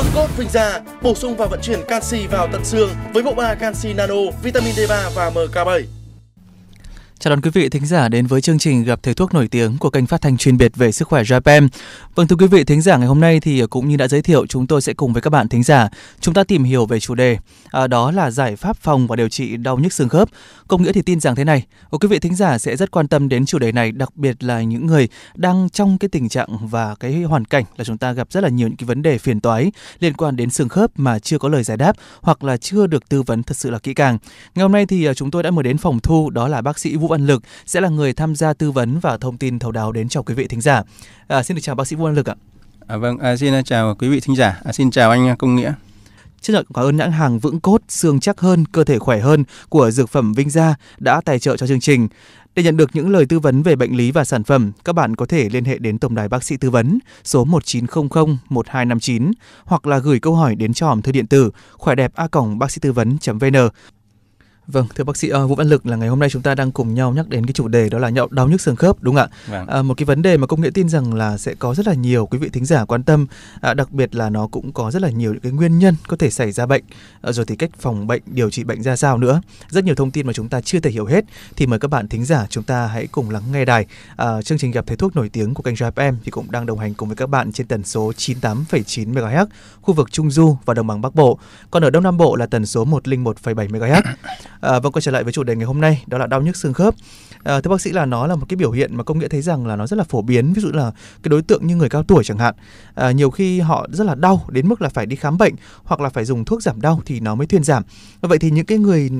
Vững cốt phình ra, bổ sung và vận chuyển canxi vào tận xương với bộ ba canxi nano, vitamin D3 và MK7. Chào đón quý vị thính giả đến với chương trình gặp thầy thuốc nổi tiếng của kênh phát thanh chuyên biệt về sức khỏe Japan. Vâng thưa quý vị thính giả ngày hôm nay thì cũng như đã giới thiệu chúng tôi sẽ cùng với các bạn thính giả chúng ta tìm hiểu về chủ đề à, đó là giải pháp phòng và điều trị đau nhức xương khớp. Công nghĩa thì tin rằng thế này, ờ, quý vị thính giả sẽ rất quan tâm đến chủ đề này, đặc biệt là những người đang trong cái tình trạng và cái hoàn cảnh là chúng ta gặp rất là nhiều những cái vấn đề phiền toái liên quan đến xương khớp mà chưa có lời giải đáp hoặc là chưa được tư vấn thật sự là kỹ càng. Ngày hôm nay thì à, chúng tôi đã mời đến phòng thu đó là bác sĩ Vũ Văn Lực sẽ là người tham gia tư vấn và thông tin thấu đáo đến cho quý vị thính giả. À, xin được chào bác sĩ Vũ Văn Lực ạ. À, vâng, à, xin chào quý vị thính giả. À, xin chào anh Công Nghĩa. Xin cảm ơn nhãn hàng vững cốt, xương chắc hơn, cơ thể khỏe hơn của dược phẩm Vinh Gia đã tài trợ cho chương trình. Để nhận được những lời tư vấn về bệnh lý và sản phẩm, các bạn có thể liên hệ đến tổng đài bác sĩ tư vấn số 1900 1259 hoặc là gửi câu hỏi đến cho hòm thư điện tử khỏe đẹp a bác sĩ tư vấn.vn Vâng, thưa bác sĩ uh, Vũ Văn Lực là ngày hôm nay chúng ta đang cùng nhau nhắc đến cái chủ đề đó là nhậu đau nhức xương khớp đúng không ạ? Vâng. À, một cái vấn đề mà công nghệ tin rằng là sẽ có rất là nhiều quý vị thính giả quan tâm, à, đặc biệt là nó cũng có rất là nhiều những cái nguyên nhân có thể xảy ra bệnh, à, rồi thì cách phòng bệnh, điều trị bệnh ra sao nữa. Rất nhiều thông tin mà chúng ta chưa thể hiểu hết thì mời các bạn thính giả chúng ta hãy cùng lắng nghe đài. À, chương trình gặp thầy thuốc nổi tiếng của kênh FM thì cũng đang đồng hành cùng với các bạn trên tần số 98,9 MHz khu vực Trung Du và Đồng bằng Bắc Bộ. Còn ở Đông Nam Bộ là tần số 101,7 MHz. À, vâng quay trở lại với chủ đề ngày hôm nay đó là đau nhức xương khớp. À, thưa bác sĩ là nó là một cái biểu hiện mà công nghệ thấy rằng là nó rất là phổ biến ví dụ là cái đối tượng như người cao tuổi chẳng hạn à, nhiều khi họ rất là đau đến mức là phải đi khám bệnh hoặc là phải dùng thuốc giảm đau thì nó mới thuyên giảm. Vậy thì những cái người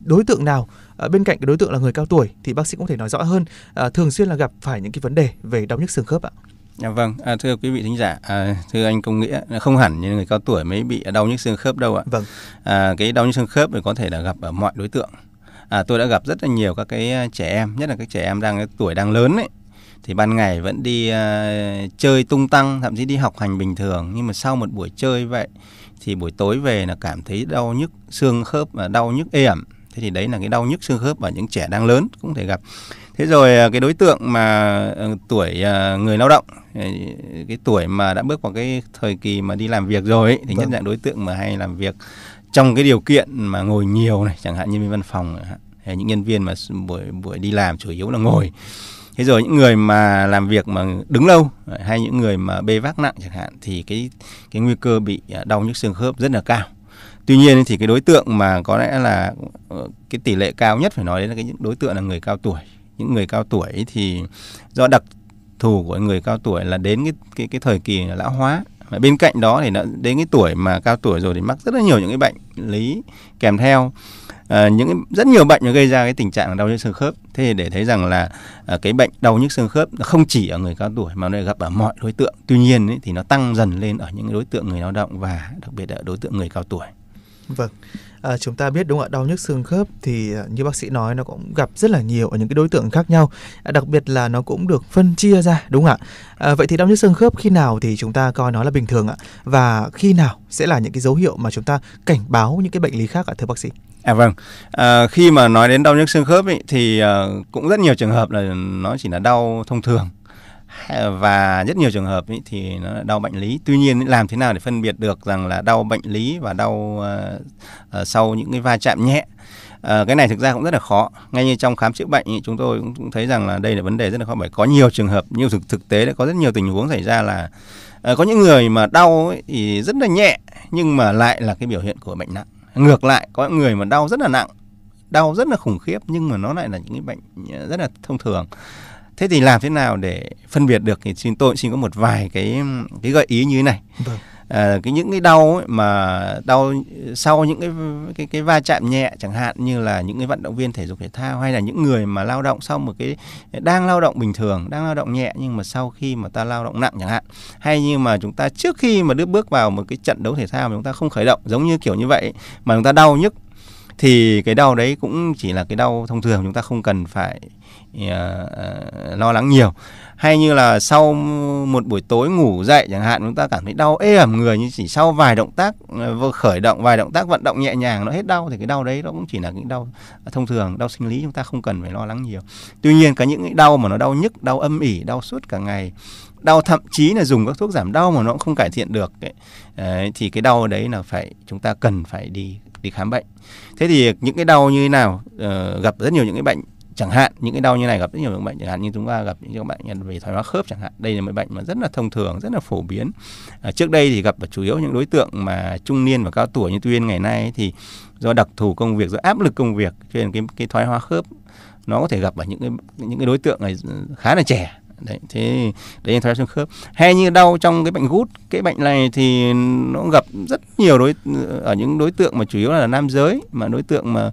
đối tượng nào à, bên cạnh cái đối tượng là người cao tuổi thì bác sĩ cũng thể nói rõ hơn à, thường xuyên là gặp phải những cái vấn đề về đau nhức xương khớp ạ. À, vâng, à, thưa quý vị thính giả, à, thưa anh Công Nghĩa, không hẳn như người cao tuổi mới bị đau nhức xương khớp đâu ạ. Vâng. À, cái đau nhức xương khớp thì có thể là gặp ở mọi đối tượng. À, tôi đã gặp rất là nhiều các cái à, trẻ em, nhất là các trẻ em đang tuổi đang lớn ấy, thì ban ngày vẫn đi uh, chơi tung tăng, thậm chí đi học hành bình thường, nhưng mà sau một buổi chơi vậy thì buổi tối về là cảm thấy đau nhức xương khớp và đau nhức ê ẩm. Thế thì đấy là cái đau nhức xương khớp ở những trẻ đang lớn cũng thể gặp thế rồi à, cái đối tượng mà ờ, tuổi à, người lao động cái tuổi mà đã bước vào cái thời kỳ mà đi làm việc rồi ấy, thì vâng. nhất là đối tượng mà hay làm việc trong cái điều kiện mà ngồi nhiều này chẳng hạn như văn phòng hay những nhân viên mà buổi buổi đi làm chủ yếu là ngồi. Thế rồi những người mà làm việc mà đứng lâu hay những người mà bê vác nặng chẳng hạn thì cái cái nguy cơ bị à, đau nhức xương khớp rất là cao. Tuy nhiên thì cái đối tượng mà có lẽ là ờ, cái tỷ lệ cao nhất phải nói đến là cái đối tượng là người cao tuổi những người cao tuổi thì do đặc thù của người cao tuổi là đến cái cái cái thời kỳ lão hóa. Và bên cạnh đó thì nó đến cái tuổi mà cao tuổi rồi thì mắc rất là nhiều những cái bệnh lý kèm theo. À, những rất nhiều bệnh nó gây ra cái tình trạng đau nhức xương khớp. Thế thì để thấy rằng là à, cái bệnh đau nhức xương khớp nó không chỉ ở người cao tuổi mà nó gặp ở mọi đối tượng. Tuy nhiên ấy, thì nó tăng dần lên ở những đối tượng người lao động và đặc biệt là đối tượng người cao tuổi vâng. À, chúng ta biết đúng không ạ? Đau nhức xương khớp thì à, như bác sĩ nói nó cũng gặp rất là nhiều ở những cái đối tượng khác nhau. À, đặc biệt là nó cũng được phân chia ra đúng không ạ? À, vậy thì đau nhức xương khớp khi nào thì chúng ta coi nó là bình thường ạ? Và khi nào sẽ là những cái dấu hiệu mà chúng ta cảnh báo những cái bệnh lý khác ạ thưa bác sĩ? À vâng, à, khi mà nói đến đau nhức xương khớp ý, thì à, cũng rất nhiều trường hợp là nó chỉ là đau thông thường và rất nhiều trường hợp ý, thì nó là đau bệnh lý. Tuy nhiên làm thế nào để phân biệt được rằng là đau bệnh lý và đau uh, uh, sau những cái va chạm nhẹ? Uh, cái này thực ra cũng rất là khó. Ngay như trong khám chữa bệnh ý, chúng tôi cũng, thấy rằng là đây là vấn đề rất là khó bởi có nhiều trường hợp, như thực thực tế đã có rất nhiều tình huống xảy ra là uh, có những người mà đau ấy, thì rất là nhẹ nhưng mà lại là cái biểu hiện của bệnh nặng. Ngược lại có những người mà đau rất là nặng, đau rất là khủng khiếp nhưng mà nó lại là những cái bệnh rất là thông thường thế thì làm thế nào để phân biệt được thì xin tôi xin có một vài cái cái gợi ý như thế này vâng. à, cái những cái đau ấy mà đau sau những cái cái cái va chạm nhẹ chẳng hạn như là những cái vận động viên thể dục thể thao hay là những người mà lao động sau một cái đang lao động bình thường đang lao động nhẹ nhưng mà sau khi mà ta lao động nặng chẳng hạn hay như mà chúng ta trước khi mà đưa bước vào một cái trận đấu thể thao mà chúng ta không khởi động giống như kiểu như vậy mà chúng ta đau nhức thì cái đau đấy cũng chỉ là cái đau thông thường chúng ta không cần phải À, à, lo lắng nhiều. Hay như là sau một buổi tối ngủ dậy chẳng hạn chúng ta cảm thấy đau ê ẩm người nhưng chỉ sau vài động tác à, khởi động vài động tác vận động nhẹ nhàng nó hết đau thì cái đau đấy nó cũng chỉ là những đau thông thường đau sinh lý chúng ta không cần phải lo lắng nhiều. Tuy nhiên có những cái đau mà nó đau nhức đau âm ỉ đau suốt cả ngày đau thậm chí là dùng các thuốc giảm đau mà nó cũng không cải thiện được ấy, đấy, thì cái đau đấy là phải chúng ta cần phải đi đi khám bệnh. Thế thì những cái đau như thế nào? Uh, gặp rất nhiều những cái bệnh chẳng hạn những cái đau như này gặp rất nhiều bệnh chẳng hạn như chúng ta gặp những các bệnh về thoái hóa khớp chẳng hạn. Đây là một bệnh mà rất là thông thường rất là phổ biến. À, trước đây thì gặp chủ yếu những đối tượng mà trung niên và cao tuổi như tuyên ngày nay thì do đặc thù công việc do áp lực công việc cho nên cái cái thoái hóa khớp nó có thể gặp ở những cái những cái đối tượng này khá là trẻ đấy thế đấy là thoái hóa xương khớp. Hay như đau trong cái bệnh gút cái bệnh này thì nó gặp rất nhiều đối ở những đối tượng mà chủ yếu là nam giới mà đối tượng mà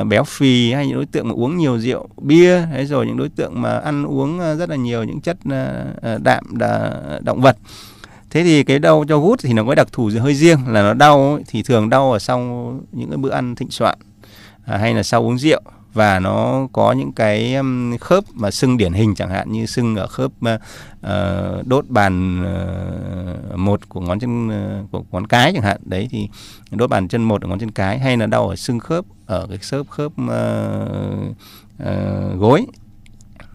uh, béo phì hay những đối tượng mà uống nhiều rượu bia hay rồi những đối tượng mà ăn uống à, rất là nhiều những chất uh, đạm đà, động vật. Thế thì cái đau cho gút thì nó có đặc thù hơi riêng là nó đau thì thường đau ở sau những cái bữa ăn thịnh soạn à, hay là sau uống rượu và nó có những cái um, khớp mà sưng điển hình chẳng hạn như sưng ở khớp uh, uh, đốt bàn uh, một của ngón chân uh, của ngón cái chẳng hạn. Đấy thì đốt bàn chân một ở ngón chân cái hay là đau ở sưng khớp ở cái khớp khớp uh, uh, gối.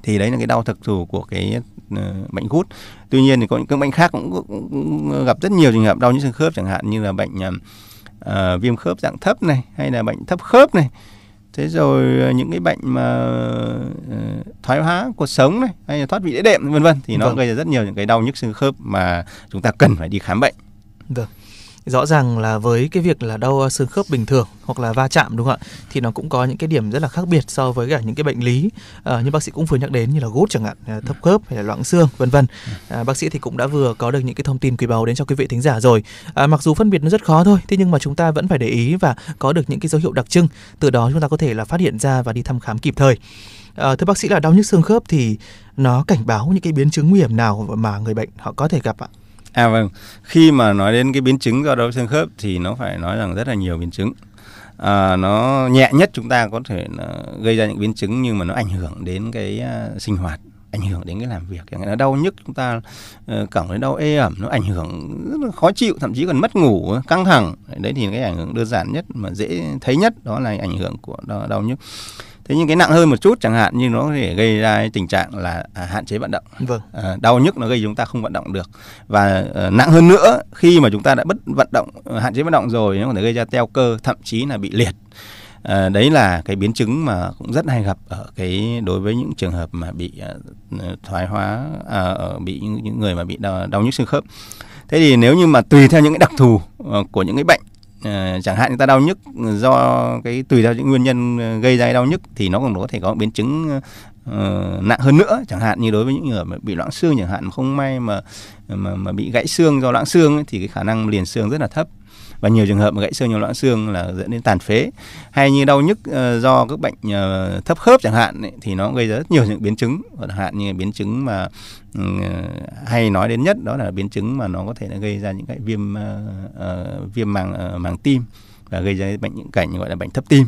Thì đấy là cái đau thực thù của cái uh, bệnh gút. Tuy nhiên thì có những bệnh khác cũng, cũng, cũng gặp rất nhiều trường hợp đau những xương khớp chẳng hạn như là bệnh uh, uh viêm khớp dạng thấp này hay là bệnh thấp khớp này thế rồi ờ, những cái bệnh mà ờ, thoái hóa cuộc sống này hay là thoát vị đĩa đệm vân vân thì nó vâng. gây ra rất nhiều những cái đau nhức xương khớp mà chúng ta cần phải đi khám bệnh. Vâng rõ ràng là với cái việc là đau xương khớp bình thường hoặc là va chạm đúng không ạ? Thì nó cũng có những cái điểm rất là khác biệt so với cả những cái bệnh lý uh, như bác sĩ cũng vừa nhắc đến như là gút chẳng hạn thấp khớp hay là loãng xương vân vân. Uh, bác sĩ thì cũng đã vừa có được những cái thông tin quý báu đến cho quý vị thính giả rồi. Uh, mặc dù phân biệt nó rất khó thôi thế nhưng mà chúng ta vẫn phải để ý và có được những cái dấu hiệu đặc trưng từ đó chúng ta có thể là phát hiện ra và đi thăm khám kịp thời. À, thưa bác sĩ là đau nhức xương khớp thì nó cảnh báo những cái biến chứng nguy hiểm nào mà người bệnh họ có thể gặp ạ? À vâng, khi mà nói đến cái biến chứng do đau xương khớp thì nó phải nói rằng rất là nhiều biến chứng. À, nó nhẹ nhất chúng ta có thể gây ra những biến chứng nhưng mà nó ảnh hưởng đến cái uh, sinh hoạt ảnh hưởng đến cái làm việc. Nó đau nhức chúng ta uh, cảm thấy đau ê ẩm nó ảnh hưởng rất là khó chịu thậm chí còn mất ngủ căng thẳng. Đấy thì cái ảnh hưởng đơn giản nhất mà dễ thấy nhất đó là ảnh hưởng của đau, đau nhức thế nhưng cái nặng hơn một chút chẳng hạn như nó có thể gây ra tình trạng là à, hạn chế vận động. Vâng. à, đau nhức nó gây chúng ta không vận động được. Và à, nặng hơn nữa khi mà chúng ta đã bất vận động ờ, hạn chế vận động rồi nó có thể gây ra teo cơ thậm chí là bị liệt. À, đấy là cái biến chứng mà cũng rất hay gặp ở cái đối với những trường hợp mà bị uh, thoái hóa à, bị những, những người mà bị đau, đau nhức xương khớp. Thế thì nếu như mà tùy theo những cái đặc thù uh, của những cái bệnh uh, chẳng hạn người ta đau nhức ừ, do cái tùy theo những nguyên nhân ừ, gây ra đau nhức thì nó còn có thể có biến chứng uh, nặng hơn nữa. Chẳng hạn như đối với những người mà bị loãng xương chẳng hạn không may mà mà, mà bị gãy xương do loãng xương ấy, thì cái khả năng liền xương rất là thấp và nhiều trường hợp mà gãy xương nhiều loãng xương là dẫn đến tàn phế. Hay như đau nhức uh, do các bệnh uh, thấp khớp chẳng hạn ấy, thì nó gây ra rất nhiều những biến chứng. Chẳng hạn như biến chứng mà uh, hay nói đến nhất đó là biến chứng mà nó có thể là gây ra những cái viêm uh, uh, viêm màng uh, màng tim và gây ra bệnh những cảnh gọi là bệnh thấp tim.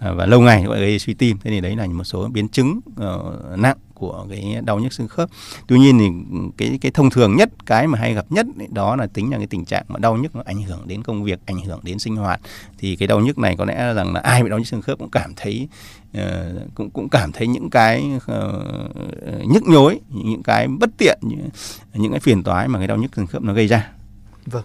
Và lâu ngày gọi là gây suy tim. Thế thì đấy là một số biến chứng uh, nặng của cái đau nhức xương khớp. Tuy nhiên thì cái cái thông thường nhất cái mà hay gặp nhất ấy, đó là tính là cái tình trạng mà đau nhức nó ảnh hưởng đến công việc ảnh hưởng đến sinh hoạt. Thì cái đau nhức này có lẽ rằng là ai bị đau nhức xương khớp cũng cảm thấy uh, cũng cũng cảm thấy những cái uh, nhức nhối những cái bất tiện những, những cái phiền toái mà cái đau nhức xương khớp nó gây ra. Vâng.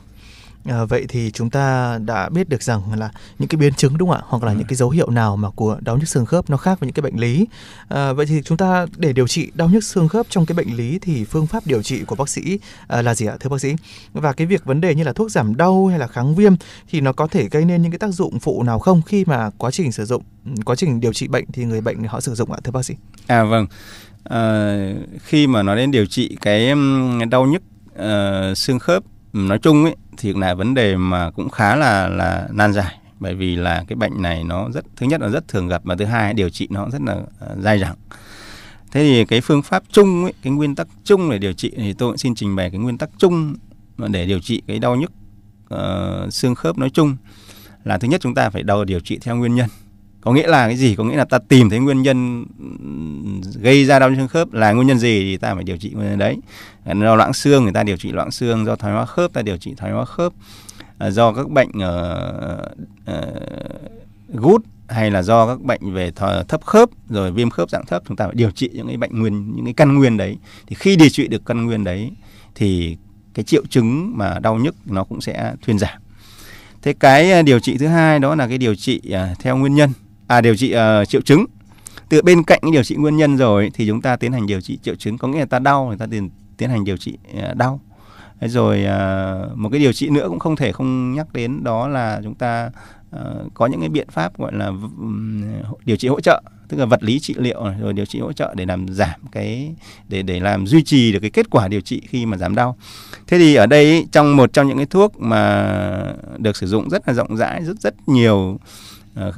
À, vậy thì chúng ta đã biết được rằng là những cái biến chứng đúng không ạ? Hoặc là ừ. những cái dấu hiệu nào mà của đau nhức xương khớp nó khác với những cái bệnh lý? À, vậy thì chúng ta để điều trị đau nhức xương khớp trong cái bệnh lý thì phương pháp điều trị của bác sĩ à, là gì ạ thưa bác sĩ? Và cái việc vấn đề như là thuốc giảm đau hay là kháng viêm thì nó có thể gây nên những cái tác dụng phụ nào không khi mà quá trình sử dụng quá trình điều trị bệnh thì người bệnh họ sử dụng ạ thưa bác sĩ? À vâng. À, khi mà nói đến điều trị cái đau nhức uh, xương khớp nói chung ấy thì là vấn đề mà cũng khá là là nan giải. Bởi vì là cái bệnh này nó rất thứ nhất là rất thường gặp và thứ hai điều trị nó rất là à, dai dẳng. Thế thì cái phương pháp chung ấy, cái nguyên tắc chung để điều trị thì tôi cũng xin trình bày cái nguyên tắc chung để điều trị cái đau nhức uh, xương khớp nói chung là thứ nhất chúng ta phải đầu điều trị theo nguyên nhân có nghĩa là cái gì? Có nghĩa là ta tìm thấy nguyên nhân ừ, gây ra đau xương khớp. Là nguyên nhân gì thì ta phải điều trị nguyên nhân đấy. Do loãng xương người ta điều trị loãng xương do thoái hóa khớp ta điều trị thoái hóa khớp. À, do các bệnh uh, uh, gút hay là do các bệnh về thấp khớp rồi viêm khớp dạng thấp chúng ta phải điều trị những cái bệnh nguyên những cái căn nguyên đấy. Thì khi điều trị được căn nguyên đấy thì cái triệu chứng mà đau nhức nó cũng sẽ thuyên giảm. Thế cái à, điều trị thứ hai đó là cái điều trị à, theo nguyên nhân à điều trị uh, triệu chứng. Từ bên cạnh cái điều trị nguyên nhân rồi thì chúng ta tiến hành điều trị triệu chứng. Có nghĩa là ta đau người ta tiến tiến hành điều trị uh, đau. Rồi uh, một cái điều trị nữa cũng không thể không nhắc đến đó là chúng ta uh, có những cái biện pháp gọi là um, điều trị hỗ trợ tức là vật lý trị liệu rồi điều trị hỗ trợ để làm giảm cái để để làm duy trì được cái kết quả điều trị khi mà giảm đau. Thế thì ở đây trong một trong những cái thuốc mà được sử dụng rất là rộng rãi rất rất nhiều uh,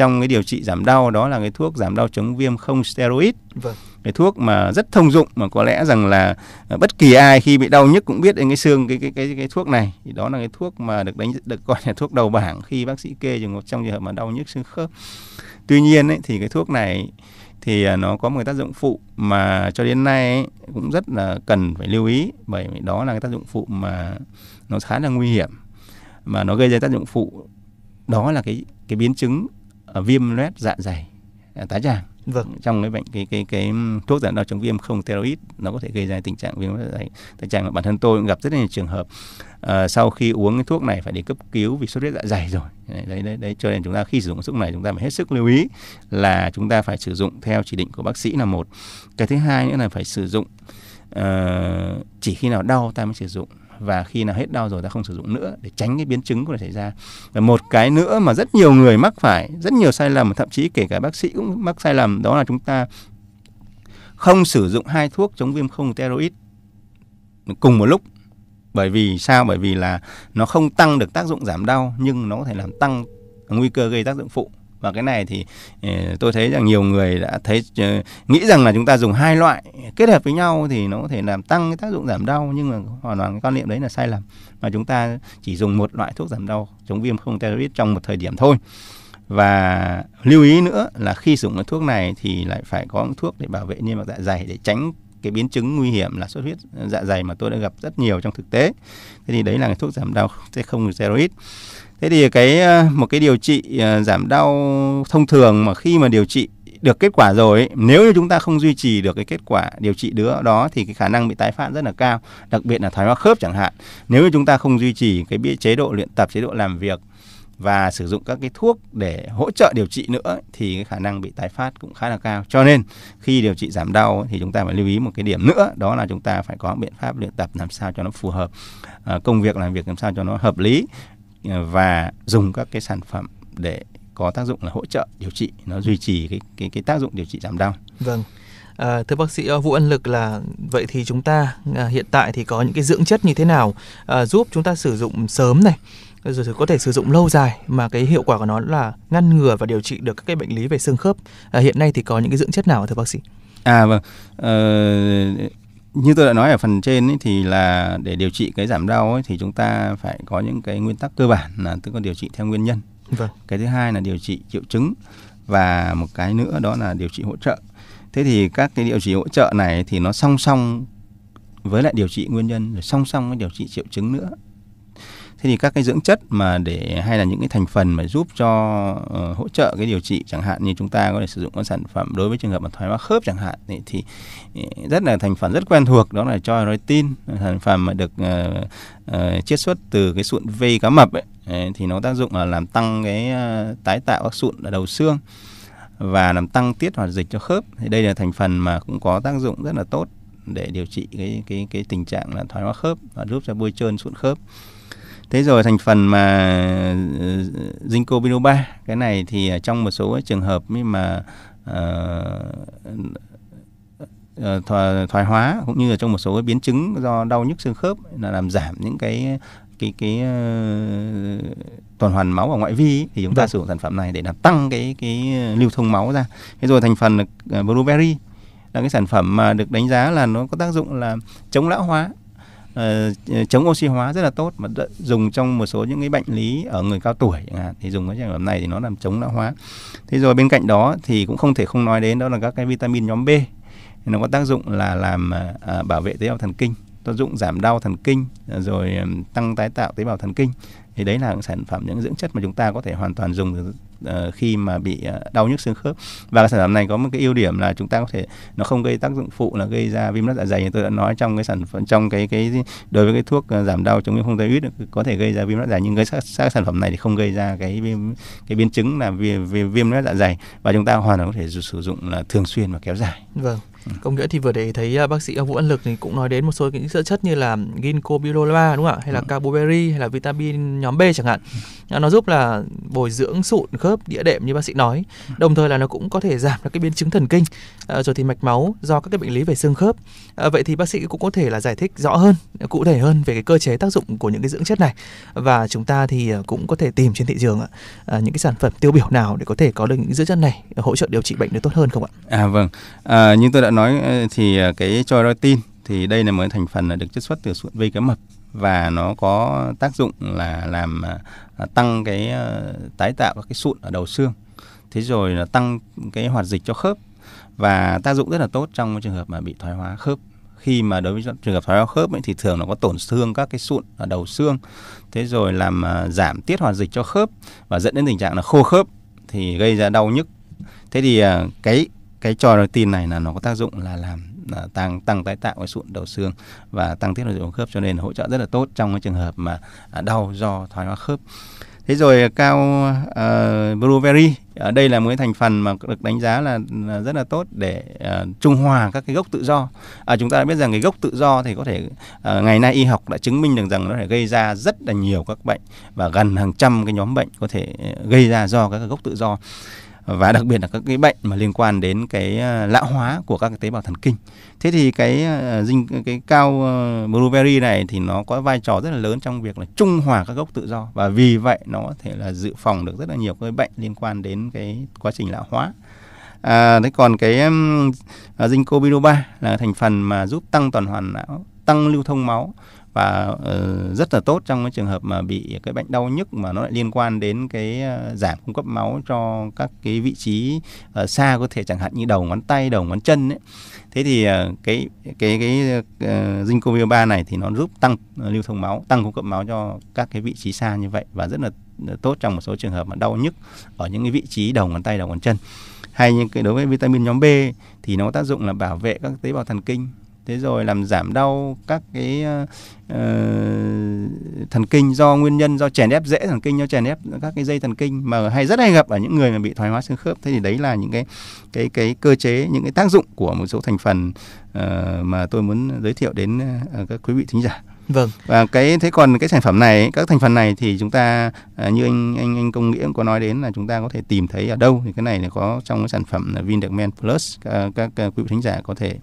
trong cái điều trị giảm đau đó là cái thuốc giảm đau chống viêm không steroid. Vâng. Cái thuốc mà rất thông dụng mà có lẽ rằng là bất kỳ ai khi bị đau nhức cũng biết đến cái xương cái cái cái cái thuốc này thì đó là cái thuốc mà được đánh được gọi là thuốc đầu bảng khi bác sĩ kê trường hợp trong trường hợp mà đau nhức xương khớp tuy nhiên ấy, thì cái thuốc này thì à, nó có một cái tác dụng phụ mà cho đến nay ấy, cũng rất là cần phải lưu ý bởi vì đó là cái tác dụng phụ mà nó khá là nguy hiểm mà nó gây ra tác dụng phụ đó là cái cái biến chứng viêm loét dạ dày uh, tái tràng. Vâng. trong cái bệnh cái cái cái thuốc giảm đau chống viêm không steroid nó có thể gây ra tình trạng viêm dạ dày. Tái tràng mà bản thân tôi cũng gặp rất là nhiều trường hợp uh, sau khi uống cái thuốc này phải đi cấp cứu vì sốt huyết dạ dày rồi. Đấy, đấy đấy đấy cho nên chúng ta khi sử dụng thuốc này chúng ta phải hết sức lưu ý là chúng ta phải sử dụng theo chỉ định của bác sĩ là một. Cái thứ hai nữa là phải sử dụng uh, chỉ khi nào đau ta mới sử dụng và khi nào hết đau rồi ta không sử dụng nữa để tránh cái biến chứng có thể xảy ra. Và một cái nữa mà rất nhiều người mắc phải, rất nhiều sai lầm, thậm chí kể cả bác sĩ cũng mắc sai lầm, đó là chúng ta không sử dụng hai thuốc chống viêm không steroid cùng một lúc. Bởi vì sao? Bởi vì là nó không tăng được tác dụng giảm đau, nhưng nó có thể làm tăng nguy cơ gây tác dụng phụ và cái này thì ờ, tôi thấy rằng nhiều người đã thấy ờ, nghĩ rằng là chúng ta dùng hai loại kết hợp với nhau thì nó có thể làm tăng cái tác dụng giảm đau, nhưng mà hoàn toàn cái quan niệm đấy là sai lầm. Mà chúng ta chỉ dùng một loại thuốc giảm đau chống viêm không steroid trong một thời điểm thôi. Và lưu ý nữa là khi sử dụng cái thuốc này thì lại phải có thuốc để bảo vệ niêm mạc dạ dày để tránh cái biến chứng nguy hiểm là xuất huyết dạ dày mà tôi đã gặp rất nhiều trong thực tế. Thế thì đấy là cái thuốc giảm đau sẽ không steroid thế thì cái ờ, một cái điều trị ờ, giảm đau thông thường mà khi mà điều trị được kết quả rồi nếu như chúng ta không duy trì được cái kết quả điều trị đứa đó thì cái khả năng bị tái phát rất là cao đặc biệt là thoái hóa khớp chẳng hạn nếu như chúng ta không duy trì cái chế độ luyện tập chế độ làm việc và sử dụng các cái thuốc để hỗ trợ điều trị nữa thì cái khả năng bị tái phát cũng khá là cao. Cho nên khi điều trị giảm đau thì chúng ta phải lưu ý một cái điểm nữa đó là chúng ta phải có biện pháp luyện tập làm sao cho nó phù hợp, à, công việc làm việc làm sao cho nó hợp lý và dùng các cái sản phẩm để có tác dụng là hỗ trợ điều trị nó duy trì cái cái cái tác dụng điều trị giảm đau. Vâng. À, thưa bác sĩ ờ, Vũ Ân Lực là vậy thì chúng ta à, hiện tại thì có những cái dưỡng chất như thế nào à, giúp chúng ta sử dụng sớm này rồi có thể sử dụng lâu dài mà cái hiệu quả của nó là ngăn ngừa và điều trị được các cái bệnh lý về xương khớp. À, hiện nay thì có những cái dưỡng chất nào thưa bác sĩ? À vâng. Ờ, như tôi đã nói ở phần trên ấy, thì là để điều trị cái giảm đau ấy, thì chúng ta phải có những cái nguyên tắc cơ bản là tức là điều trị theo nguyên nhân. Vâng. Cái thứ hai là điều trị triệu chứng và một cái nữa đó là điều trị hỗ trợ. Thế thì các cái điều trị hỗ trợ này thì nó song song với lại điều trị nguyên nhân rồi song song với điều trị triệu chứng nữa thế thì các cái dưỡng chất mà để hay là những cái thành phần mà giúp cho uh, hỗ trợ cái điều trị chẳng hạn như chúng ta có thể sử dụng các sản phẩm đối với trường hợp mà thoái hóa khớp chẳng hạn thì, thì ờ, rất là thành phần rất quen thuộc đó là chondroitin thành phần mà được uh, uh, chiết xuất từ cái sụn vây cá mập ấy, thì nó tác dụng là làm tăng cái uh, tái tạo các sụn ở đầu xương và làm tăng tiết hoạt dịch cho khớp. Thì đây là thành phần mà cũng có tác dụng rất là tốt để điều trị cái cái cái tình trạng là thoái hóa khớp và giúp cho bôi trơn sụn khớp thế rồi thành phần mà ờ, ginkgo biloba cái này thì trong một số trường hợp mà uh, thoái, thoái hóa cũng như là trong một số biến chứng do đau nhức xương khớp là làm giảm những cái cái cái uh, tuần hoàn máu ở ngoại vi thì chúng ta vâng. sử dụng sản phẩm này để làm tăng cái cái lưu thông máu ra. Thế rồi thành phần uh, blueberry là cái sản phẩm mà được đánh giá là nó có tác dụng là chống lão hóa uh, chống oxy hóa rất là tốt mà dùng trong một số những cái bệnh lý ở người cao tuổi chẳng hạn thì dùng cái sản phẩm này thì nó làm chống lão hóa. Thế rồi bên cạnh đó thì cũng không thể không nói đến đó là các cái vitamin nhóm B. Nó có tác dụng là làm uh, bảo vệ tế bào thần kinh tác dụng giảm đau thần kinh rồi tăng tái tạo tế bào thần kinh thì đấy là những sản phẩm những dưỡng chất mà chúng ta có thể hoàn toàn dùng ờ, khi mà bị ờ, đau nhức xương khớp và sản phẩm này có một cái ưu điểm là chúng ta có thể nó không gây tác dụng phụ là gây ra viêm loét dạ dày như tôi đã nói trong cái sản phẩm trong cái cái đối với cái thuốc ờ, giảm đau chống viêm không tuyến có thể gây ra viêm loét dạ dày nhưng cái các sản phẩm này thì không gây ra cái viêm cái biến chứng là viêm viêm, lết loét dạ dày và chúng ta hoàn toàn có thể sử dụng là thường xuyên và kéo dài. Vâng. Công nghĩa thì vừa để thấy uh, bác sĩ Vũ Văn Lực thì cũng nói đến một số những dưỡng chất như là ginkgo biloba đúng không ạ? Hay là ừ. carboberry hay là vitamin nhóm B chẳng hạn. Nó giúp là bồi dưỡng sụn khớp đĩa đệm như bác sĩ nói. Đồng thời là nó cũng có thể giảm được cái biến chứng thần kinh ờ, rồi thì mạch máu do các cái bệnh lý về xương khớp. Ờ, vậy thì bác sĩ cũng có thể là giải thích rõ hơn, cụ thể hơn về cái cơ chế tác dụng của những cái dưỡng chất này và chúng ta thì ờ, cũng có thể tìm trên thị trường những cái sản phẩm tiêu biểu nào để có thể có được những dưỡng chất này hỗ trợ điều trị bệnh được tốt hơn không ạ? À vâng. À, như tôi đã nói thì cái choroitin thì đây là một thành phần là được chiết xuất từ sụn vây cá mập và nó có tác dụng là làm à, tăng cái ờ, tái tạo các cái sụn ở đầu xương. Thế rồi là tăng cái hoạt dịch cho khớp và tác dụng rất là tốt trong trường hợp mà bị thoái hóa khớp. Khi mà đối với trường hợp thoái hóa khớp ấy, thì thường nó có tổn thương các cái sụn ở đầu xương thế rồi làm à, giảm tiết hoạt dịch cho khớp và dẫn đến tình trạng là khô khớp thì gây ra đau nhức. Thế thì à, cái cái trò tin này là nó có tác dụng là làm là tăng tăng tái tạo cái sụn đầu xương và tăng tiết nội dụng khớp cho nên hỗ trợ rất là tốt trong cái trường hợp mà à, đau do thoái hóa khớp. Thế rồi cao uh, blueberry ở đây là một cái thành phần mà được đánh giá là, là rất là tốt để uh, trung hòa các cái gốc tự do. À, chúng ta đã biết rằng cái gốc tự do thì có thể uh, ngày nay y học đã chứng minh được rằng nó thể gây ra rất là nhiều các bệnh và gần hàng trăm cái nhóm bệnh có thể gây ra do các cái gốc tự do và đặc biệt là các cái bệnh mà liên quan đến cái ờ, lão hóa của các cái tế bào thần kinh. Thế thì cái ờ, dinh cái cao ờ, blueberry này thì nó có vai trò rất là lớn trong việc là trung hòa các gốc tự do và vì vậy nó có thể là dự phòng được rất là nhiều cái bệnh liên quan đến cái quá trình lão hóa. À, thế còn cái um, uh, biloba là thành phần mà giúp tăng tuần hoàn não, tăng lưu thông máu và uh, rất là tốt trong cái trường hợp mà bị cái bệnh đau nhức mà nó lại liên quan đến cái uh, giảm cung cấp máu cho các cái vị trí uh, xa có thể chẳng hạn như đầu ngón tay, đầu ngón chân ấy. Thế thì uh, cái cái cái uh, ginkgo biloba này thì nó giúp tăng uh, lưu thông máu, tăng cung cấp máu cho các cái vị trí xa như vậy và rất là tốt trong một số trường hợp mà đau nhức ở những cái vị trí đầu ngón tay, đầu ngón chân. Hay những cái đối với vitamin nhóm B thì nó có tác dụng là bảo vệ các tế bào thần kinh thế rồi làm giảm đau các cái uh, thần kinh do nguyên nhân do chèn ép dễ thần kinh do chèn ép các cái dây thần kinh mà hay rất hay gặp ở những người mà bị thoái hóa xương khớp. Thế thì đấy là những cái cái cái cơ chế những cái tác dụng của một số thành phần uh, mà tôi muốn giới thiệu đến uh, các quý vị thính giả. Vâng. Và cái thế còn cái sản phẩm này, các thành phần này thì chúng ta à, như anh anh anh công nghĩa có nói đến là chúng ta có thể tìm thấy ở đâu thì cái này là có trong cái sản phẩm là Vindacmen Plus các, các, quý vị thính giả có thể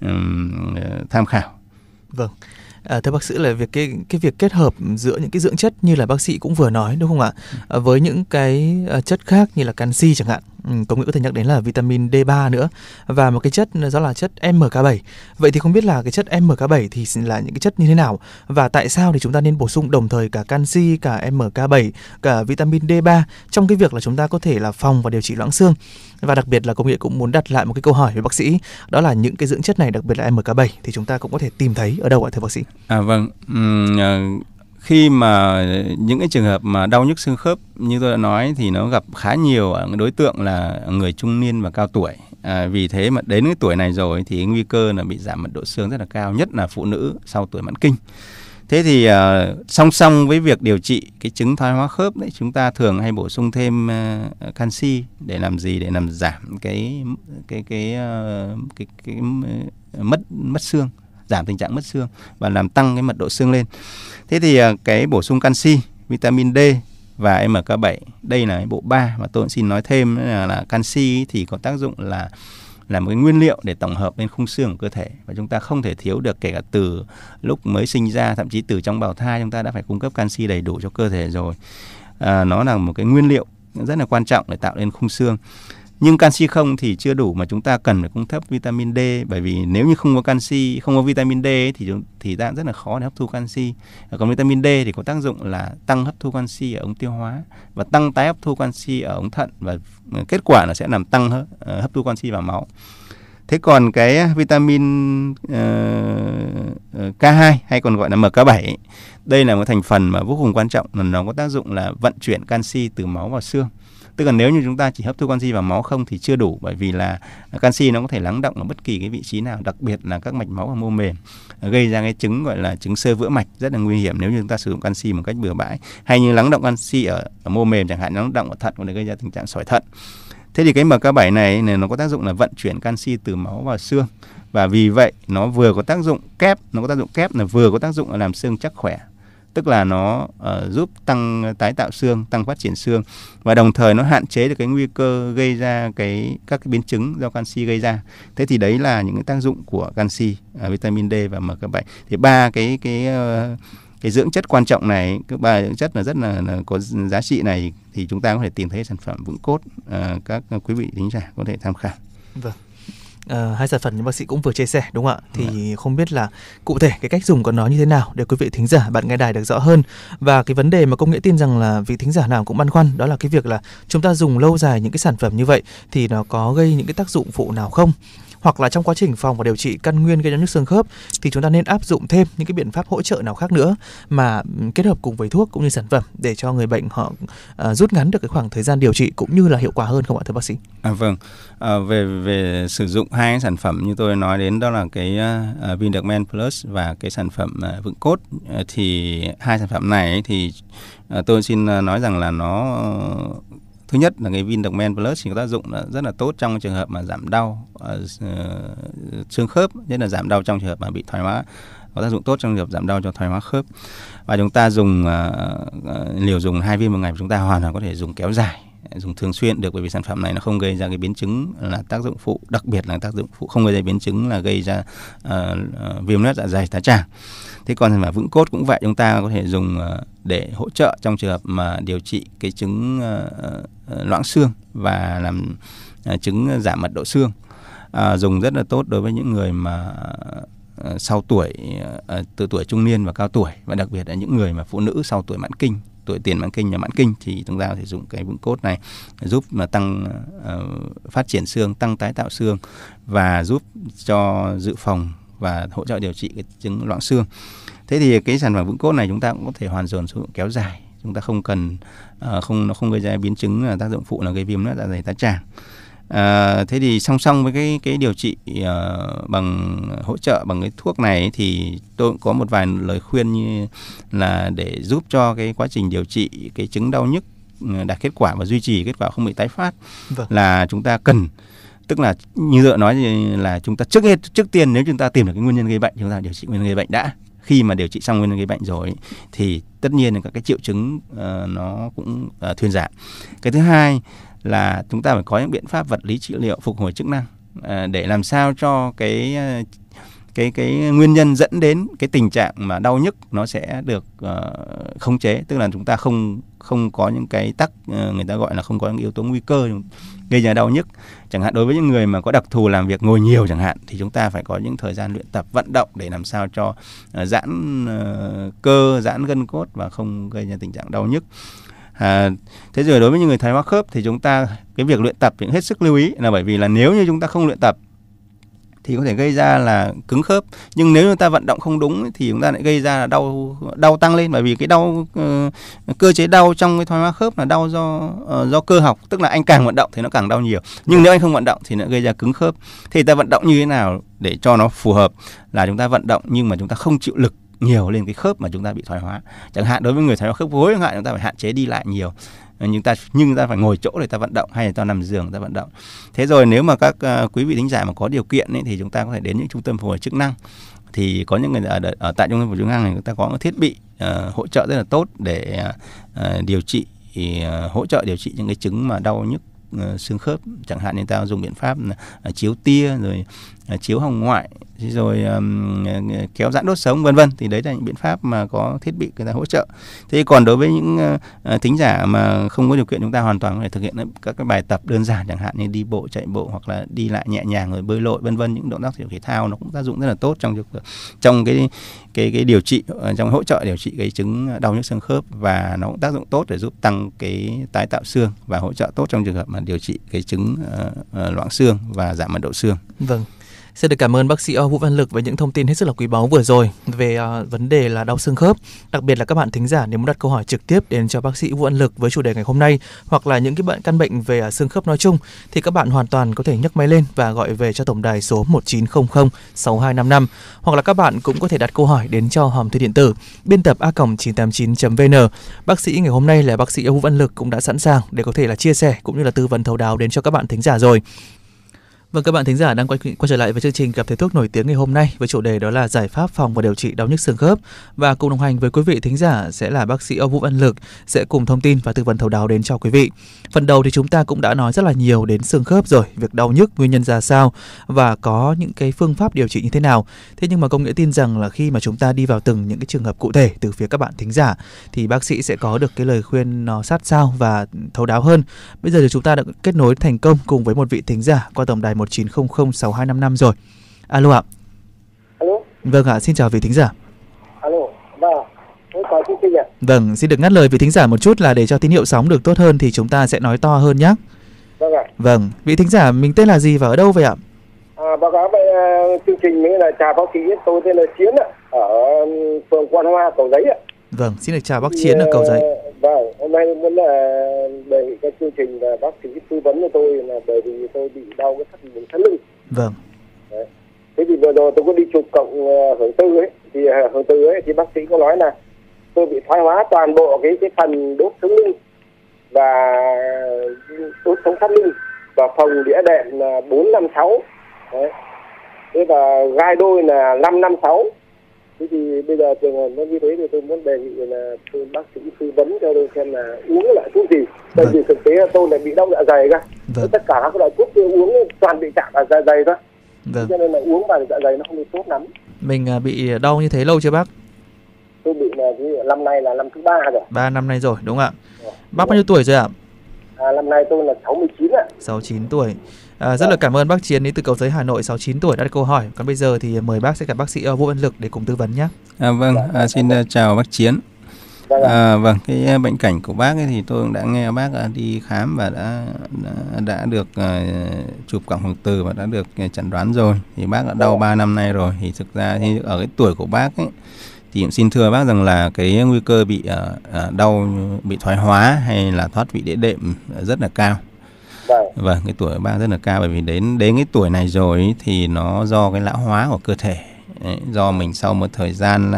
um, tham khảo. Vâng. À, thưa bác sĩ là việc cái cái việc kết hợp giữa những cái dưỡng chất như là bác sĩ cũng vừa nói đúng không ạ? À, với những cái uh, chất khác như là canxi chẳng hạn, ừ, Ừ, công nghệ có thể nhắc đến là vitamin D3 nữa và một cái chất đó là chất MK7. Vậy thì không biết là cái chất MK7 thì là những cái chất như thế nào và tại sao thì chúng ta nên bổ sung đồng thời cả canxi, cả MK7, cả vitamin D3 trong cái việc là chúng ta có thể là phòng và điều trị loãng xương. Và đặc biệt là công nghệ cũng muốn đặt lại một cái câu hỏi với bác sĩ, đó là những cái dưỡng chất này đặc biệt là MK7 thì chúng ta cũng có thể tìm thấy ở đâu ạ thưa bác sĩ? À vâng, uhm, khi mà những cái trường hợp mà đau nhức xương khớp như tôi đã nói thì nó gặp khá nhiều ở đối tượng là người trung niên và cao tuổi. À, vì thế mà đến cái tuổi này rồi thì nguy cơ là bị giảm mật độ xương rất là cao, nhất là phụ nữ sau tuổi mãn kinh. Thế thì uh, song song với việc điều trị cái chứng thoái hóa khớp đấy chúng ta thường hay bổ sung thêm uh, canxi để làm gì để làm giảm cái cái cái uh, cái, cái, cái mất mất xương giảm tình trạng mất xương và làm tăng cái mật độ xương lên. Thế thì à, cái bổ sung canxi, vitamin D và MK7 đây là bộ ba mà tôi xin nói thêm là, là canxi thì có tác dụng là là một cái nguyên liệu để tổng hợp lên khung xương của cơ thể và chúng ta không thể thiếu được kể cả từ lúc mới sinh ra thậm chí từ trong bào thai chúng ta đã phải cung cấp canxi đầy đủ cho cơ thể rồi. À, nó là một cái nguyên liệu rất là quan trọng để tạo nên khung xương nhưng canxi không thì chưa đủ mà chúng ta cần phải cung cấp vitamin D bởi vì nếu như không có canxi không có vitamin D thì thì ta rất là khó để hấp thu canxi. Còn vitamin D thì có tác dụng là tăng hấp thu canxi ở ống tiêu hóa và tăng tái hấp thu canxi ở ống thận và ừ, kết quả là sẽ làm tăng ờ, hấp thu canxi vào máu. Thế còn cái vitamin ờ, ờ, uh, K2 hay còn gọi là MK7 đây là một thành phần mà vô cùng quan trọng là nó có tác dụng là vận chuyển canxi từ máu vào xương tức là nếu như chúng ta chỉ hấp thu canxi vào máu không thì chưa đủ bởi vì là canxi nó có thể lắng động ở bất kỳ cái vị trí nào đặc biệt là các mạch máu ở mô mềm à, gây ra cái chứng gọi là chứng sơ vữa mạch rất là nguy hiểm nếu như chúng ta sử dụng canxi một cách bừa bãi. Hay như lắng động canxi ở, ở mô mềm chẳng hạn lắng động ở thận có thể gây ra tình trạng sỏi thận. Thế thì cái MK7 này, này nó có tác dụng là vận chuyển canxi từ máu vào xương. Và vì vậy nó vừa có tác dụng kép nó có tác dụng kép là vừa có tác dụng là làm xương chắc khỏe tức là nó uh, giúp tăng tái tạo xương, tăng phát triển xương và đồng thời nó hạn chế được cái nguy cơ gây ra cái các cái biến chứng do canxi gây ra. Thế thì đấy là những cái tác dụng của canxi, uh, vitamin D và MK7. Thì ba cái cái uh, cái dưỡng chất quan trọng này, các ba dưỡng chất là rất là, là có giá trị này thì chúng ta có thể tìm thấy sản phẩm vững cốt à, các quý vị thính giả có thể tham khảo. Vâng. Uh, hai sản phẩm như bác sĩ cũng vừa chia sẻ đúng không ạ? Thì không biết là cụ thể cái cách dùng của nó như thế nào để quý vị thính giả bạn nghe đài được rõ hơn và cái vấn đề mà công nghệ tin rằng là vị thính giả nào cũng băn khoăn đó là cái việc là chúng ta dùng lâu dài những cái sản phẩm như vậy thì nó có gây những cái tác dụng phụ nào không? Hoặc là trong quá trình phòng và điều trị căn nguyên gây ra nhức xương khớp thì chúng ta nên áp dụng thêm những cái biện pháp hỗ trợ nào khác nữa mà ừ, kết hợp cùng với thuốc cũng như sản phẩm để cho người bệnh họ uh, rút ngắn được cái khoảng thời gian điều trị cũng như là hiệu quả hơn không ạ thưa bác sĩ? À, vâng, à, về về sử dụng hai cái sản phẩm như tôi nói đến đó là cái ờ, ờ, uh, Vindacmen Plus và cái sản phẩm uh, vững cốt uh, thì hai sản phẩm này thì uh, tôi xin nói rằng là nó uh, thứ nhất là cái Vin Men Plus thì có tác dụng là rất là tốt trong trường hợp mà giảm đau uh, xương khớp nhất là giảm đau trong trường hợp mà bị thoái hóa. Có tác dụng tốt trong trường hợp giảm đau cho thoái hóa khớp. Và chúng ta dùng uh, liều dùng hai viên một ngày chúng ta hoàn toàn có thể dùng kéo dài dùng thường xuyên được bởi vì sản phẩm này nó không gây ra cái biến chứng là tác dụng phụ đặc biệt là tác dụng phụ không gây ra biến chứng là gây ra uh, uh, viêm loét dạ dày tá tràng thế còn sản phẩm vững cốt cũng vậy chúng ta có thể dùng ờ, để hỗ trợ trong trường hợp mà điều trị cái chứng ờ, ờ, loãng xương và làm chứng giảm mật độ xương. À, dùng rất là tốt đối với những người mà sau tuổi từ tuổi trung niên và cao tuổi và đặc biệt là những người mà phụ nữ sau tuổi mãn kinh tuổi tiền mãn kinh và mãn kinh thì chúng ta có thể dùng cái vững cốt này giúp mà tăng uh, phát triển xương, tăng tái tạo xương và giúp cho dự phòng và hỗ trợ điều trị cái chứng loãng xương. Thế thì cái sản phẩm vững cốt này chúng ta cũng có thể hoàn dồn sử dụng kéo dài. Chúng ta không cần uh, không nó không gây ra biến chứng là tác dụng phụ là gây viêm loét dạ dày tá tràng. À, thế thì song song với cái cái điều trị uh, bằng hỗ trợ bằng cái thuốc này thì tôi cũng có một vài lời khuyên như là để giúp cho cái quá trình điều trị cái chứng đau nhức đạt kết quả và duy trì kết quả không bị tái phát vâng. là chúng ta cần tức là như dựa nói là chúng ta trước hết trước tiên nếu chúng ta tìm được cái nguyên nhân gây bệnh chúng ta điều trị nguyên nhân gây bệnh đã. Khi mà điều trị xong nguyên nhân gây bệnh rồi thì tất nhiên là các cái triệu chứng uh, nó cũng uh, thuyên giảm. Cái thứ hai là chúng ta phải có những biện pháp vật lý trị liệu phục hồi chức năng uh, để làm sao cho cái cái cái nguyên nhân dẫn đến cái tình trạng mà đau nhức nó sẽ được uh, khống chế. Tức là chúng ta không không có những cái tắc uh, người ta gọi là không có những yếu tố nguy cơ gây ra đau nhức. Chẳng hạn đối với những người mà có đặc thù làm việc ngồi nhiều chẳng hạn thì chúng ta phải có những thời gian luyện tập vận động để làm sao cho uh, giãn uh, cơ giãn gân cốt và không gây ra tình trạng đau nhức. À, thế rồi đối với những người thoái hóa khớp thì chúng ta cái việc luyện tập cũng hết sức lưu ý là bởi vì là nếu như chúng ta không luyện tập thì có thể gây ra là cứng khớp. Nhưng nếu chúng ta vận động không đúng thì chúng ta lại gây ra là đau đau tăng lên. Bởi vì cái đau uh, cơ chế đau trong cái thoái hóa khớp là đau do uh, do cơ học. Tức là anh càng vận động thì nó càng đau nhiều. Nhưng nếu anh không vận động thì nó gây ra cứng khớp. Thì ta vận động như thế nào để cho nó phù hợp? Là chúng ta vận động nhưng mà chúng ta không chịu lực nhiều lên cái khớp mà chúng ta bị thoái hóa. Chẳng hạn đối với người thoái hóa khớp gối chẳng hạn chúng ta phải hạn chế đi lại nhiều nhưng ta nhưng ta phải ngồi chỗ để ta vận động hay là ta nằm giường ta vận động. Thế rồi nếu mà các uh, quý vị thính giả mà có điều kiện ấy, thì chúng ta có thể đến những trung tâm phục hồi chức năng. Thì có những người ở, ở tại trung tâm phục hồi chức năng này người ta có thiết bị uh, hỗ trợ rất là tốt để uh, điều trị uh, hỗ trợ điều trị những cái chứng mà đau nhức uh, xương khớp. Chẳng hạn như ta dùng biện pháp uh, chiếu tia rồi À, chiếu hồng ngoại rồi um, kéo giãn đốt sống vân vân. Thì đấy là những biện pháp mà có thiết bị người ta hỗ trợ. Thế còn đối với những uh, thính giả mà không có điều kiện chúng ta hoàn toàn có thể thực hiện các cái bài tập đơn giản chẳng hạn như đi bộ chạy bộ hoặc là đi lại nhẹ nhàng rồi bơi lội vân vân những động tác thể thao nó cũng tác dụng rất là tốt trong ờ, trong cái cái cái điều trị ờ, trong hỗ trợ điều trị cái chứng đau nhức xương khớp và nó cũng tác dụng tốt để giúp tăng cái tái tạo xương và hỗ trợ tốt trong trường hợp mà điều trị cái chứng uh, uh, loãng xương và giảm mật độ xương. Vâng. Xin được cảm ơn bác sĩ ờ, Vũ Văn Lực với những thông tin hết sức là quý báu vừa rồi về uh, vấn đề là đau xương khớp. Đặc biệt là các bạn thính giả nếu muốn đặt câu hỏi trực tiếp đến cho bác sĩ Vũ Văn Lực với chủ đề ngày hôm nay hoặc là những cái bệnh căn bệnh về uh, xương khớp nói chung thì các bạn hoàn toàn có thể nhấc máy lên và gọi về cho tổng đài số 1900 6255 hoặc là các bạn cũng có thể đặt câu hỏi đến cho hòm thư điện tử biên tập a989.vn. Bác sĩ ngày hôm nay là bác sĩ Vũ Văn Lực cũng đã sẵn sàng để có thể là chia sẻ cũng như là tư vấn thấu đáo đến cho các bạn thính giả rồi. Vâng các bạn thính giả đang quay quay trở lại với chương trình gặp thầy thuốc nổi tiếng ngày hôm nay với chủ đề đó là giải pháp phòng và điều trị đau nhức xương khớp và cùng đồng hành với quý vị thính giả sẽ là bác sĩ Âu Vũ Văn Lực sẽ cùng thông tin và tư vấn thấu đáo đến cho quý vị. Phần đầu thì chúng ta cũng đã nói rất là nhiều đến xương khớp rồi, việc đau nhức nguyên nhân ra sao và có những cái phương pháp điều trị như thế nào. Thế nhưng mà công nghệ tin rằng là khi mà chúng ta đi vào từng những cái trường hợp cụ thể từ phía các bạn thính giả thì bác sĩ sẽ có được cái lời khuyên nó sát sao và thấu đáo hơn. Bây giờ thì chúng ta đã kết nối thành công cùng với một vị thính giả qua tổng đài 19006255 rồi. Alo ạ. Alo. Vâng ạ, xin chào vị thính giả. Alo. Vâng. Có chương trình ạ. Vâng, xin được ngắt lời vị thính giả một chút là để cho tín hiệu sóng được tốt hơn thì chúng ta sẽ nói to hơn nhé. Vâng ạ. Vâng, vị thính giả mình tên là gì và ở đâu vậy ạ? À, báo cáo về uh, chương trình mình là chào bác sĩ tôi tên là Chiến ạ ở um, phường Quan Hoa Cầu Giấy ạ. Vâng, xin được chào bác Chiến ở Cầu Giấy. Ờ, Vâng, hôm nay muốn là đề cái chương trình là bác sĩ tư vấn cho tôi là bởi vì tôi bị đau cái thắt lưng thắt lưng. Vâng, Thế thì vừa rồi tôi có đi chụp cộng ờ, hưởng tư ấy. Thì ờ, hưởng tư ấy thì bác sĩ có nói là tôi bị thoái hóa toàn bộ cái cái phần đốt sống lưng và đốt sống thắt lưng và phòng đĩa đệm là bốn năm sáu. Đấy. Thế và gai đôi là năm năm sáu thế thì bây giờ trường hợp nó như thế thì tôi muốn đề nghị là tôi bác sĩ tư vấn cho tôi xem là uống loại thuốc gì tại Vâng. vì thực tế là tôi lại bị đau dạ dày cơ vâng, tất cả các loại thuốc tôi uống toàn bị chạm vào dạ dày thôi vâng. cho nên là uống vào dạ dày nó không được tốt lắm Mình à, bị đau như thế lâu chưa bác? tôi bị là năm nay là năm thứ ba rồi 3 năm nay rồi, đúng không ạ? Bác bao nhiêu tuổi rồi ạ? à, năm nay tôi là 69 ạ 69 tuổi. À, rất là cảm ơn bác Chiến đến từ Cầu Giấy Hà Nội 69 tuổi đã đặt câu hỏi. Còn bây giờ thì mời bác sẽ gặp bác sĩ ờ, Vũ Văn Lực để cùng tư vấn nhé. À, vâng, à, xin à, chào bác Chiến. vâng ạ À, vâng, cái à, bệnh cảnh của bác ấy thì tôi cũng đã nghe bác à, đi khám và đã đã, đã được à, chụp cộng hưởng từ và đã được à, chẩn đoán rồi. Thì bác đã đau 3 năm nay rồi. Thì thực ra thì ở cái tuổi của bác ấy thì cũng xin thưa bác rằng là cái nguy cơ bị à, đau bị thoái hóa hay là thoát vị đĩa đệm rất là cao. Vâng Vâng, cái tuổi bác rất là cao bởi vì đến đến cái tuổi này rồi thì nó do cái lão hóa của cơ thể. Đấy, do mình sau một thời gian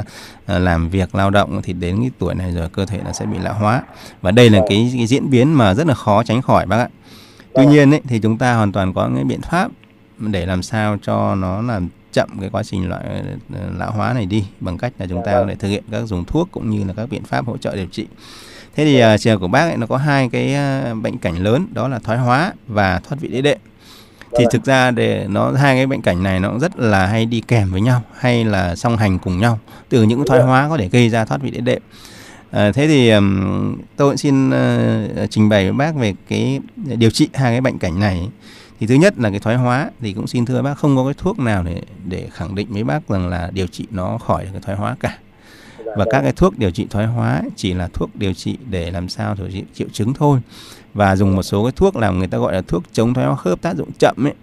à, làm việc lao động thì đến cái tuổi này rồi cơ thể nó sẽ bị lão hóa và đây là cái, cái diễn biến mà rất là khó tránh khỏi bác ạ. Tuy nhiên ấy, thì chúng ta hoàn toàn có những biện pháp để làm sao cho nó làm chậm cái quá trình loại ờ, lão hóa này đi bằng cách là chúng ta có thể thực hiện các dùng thuốc cũng như là các biện pháp hỗ trợ điều trị. Thế thì uh, trường của bác ấy, nó có hai cái à, bệnh cảnh lớn đó là thoái hóa và thoát vị đĩa đệm. Thì thực ra để nó hai cái bệnh cảnh này nó cũng rất là hay đi kèm với nhau hay là song hành cùng nhau. Từ những thoái hóa có thể gây ra thoát vị đĩa đệm. À, thế thì ừm, tôi cũng xin ờ, trình bày với bác về cái điều trị hai cái bệnh cảnh này. Thì thứ nhất là cái thoái hóa thì cũng xin thưa bác không có cái thuốc nào để để khẳng định với bác rằng là điều trị nó khỏi được cái thoái hóa cả và các cái thuốc điều trị thoái hóa chỉ là thuốc điều trị để làm sao điều trị triệu chứng thôi. Và dùng một số cái thuốc làm người ta gọi là thuốc chống thoái hóa khớp tác dụng chậm ấy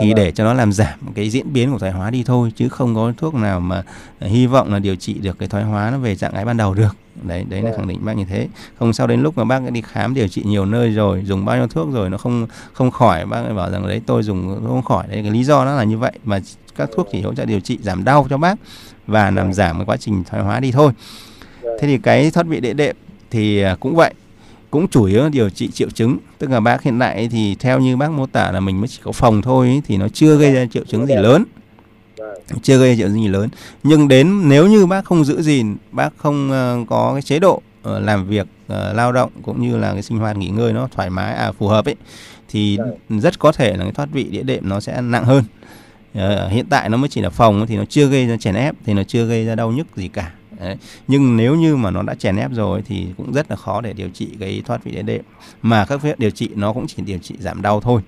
thì để cho nó làm giảm cái diễn biến của thoái hóa đi thôi chứ không có thuốc nào mà hy vọng là điều trị được cái thoái hóa nó về trạng thái ban đầu được. Đấy đấy là khẳng định bác như thế. Không sau đến lúc mà bác đi khám điều trị nhiều nơi rồi dùng bao nhiêu thuốc rồi nó không không khỏi bác bảo rằng đấy tôi dùng không khỏi đấy cái lý do nó là như vậy. Mà các thuốc chỉ hỗ trợ điều trị giảm đau cho bác và làm giảm cái quá trình thoái hóa đi thôi. Thế thì cái thoát vị đĩa đệm thì à, cũng vậy cũng chủ yếu điều trị triệu chứng. Tức là bác hiện tại thì theo như bác mô tả là mình mới chỉ có phòng thôi thì nó chưa gây ra triệu chứng gì lớn. Chưa gây ra triệu chứng gì lớn. Nhưng đến nếu như bác không giữ gìn bác không ờ, có cái chế độ ờ, làm việc ờ, lao động cũng như là cái sinh hoạt nghỉ ngơi nó thoải mái à phù hợp ấy thì rất có thể là cái thoát vị đĩa đệm nó sẽ nặng hơn Ờ, hiện tại nó mới chỉ là phòng thì nó chưa gây ra chèn ép thì nó chưa gây ra đau nhức gì cả. Đấy. nhưng nếu như mà nó đã chèn ép rồi thì cũng rất là khó để điều trị cái thoát vị đĩa đệm. Mà các phương điều trị nó cũng chỉ điều trị giảm đau thôi.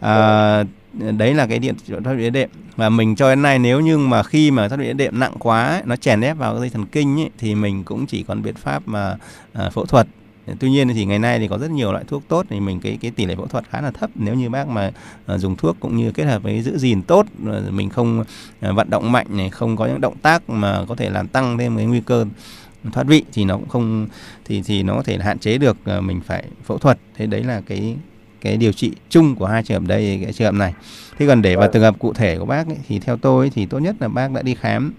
À, đấy là cái điện thoát vị đĩa đệm. Và mình cho đến nay nếu như mà khi mà thoát vị đĩa đệm nặng quá ấy, nó chèn ép vào cái dây thần kinh ấy, thì mình cũng chỉ còn biện pháp mà à, phẫu thuật tuy nhiên thì ngày nay thì có rất nhiều loại thuốc tốt thì mình cái cái tỷ lệ phẫu thuật khá là thấp. Nếu như bác mà uh, dùng thuốc cũng như kết hợp với giữ gìn tốt uh, mình không uh, vận động mạnh này không có những động tác mà có thể làm tăng thêm cái nguy cơ thoát vị thì nó cũng không thì thì nó có thể hạn chế được mình phải phẫu thuật. Thế đấy là cái cái điều trị chung của hai trường hợp đây cái trường hợp này. Thế còn để vào Vâng. trường hợp cụ thể của bác ấy, thì theo tôi ấy, thì tốt nhất là bác đã đi khám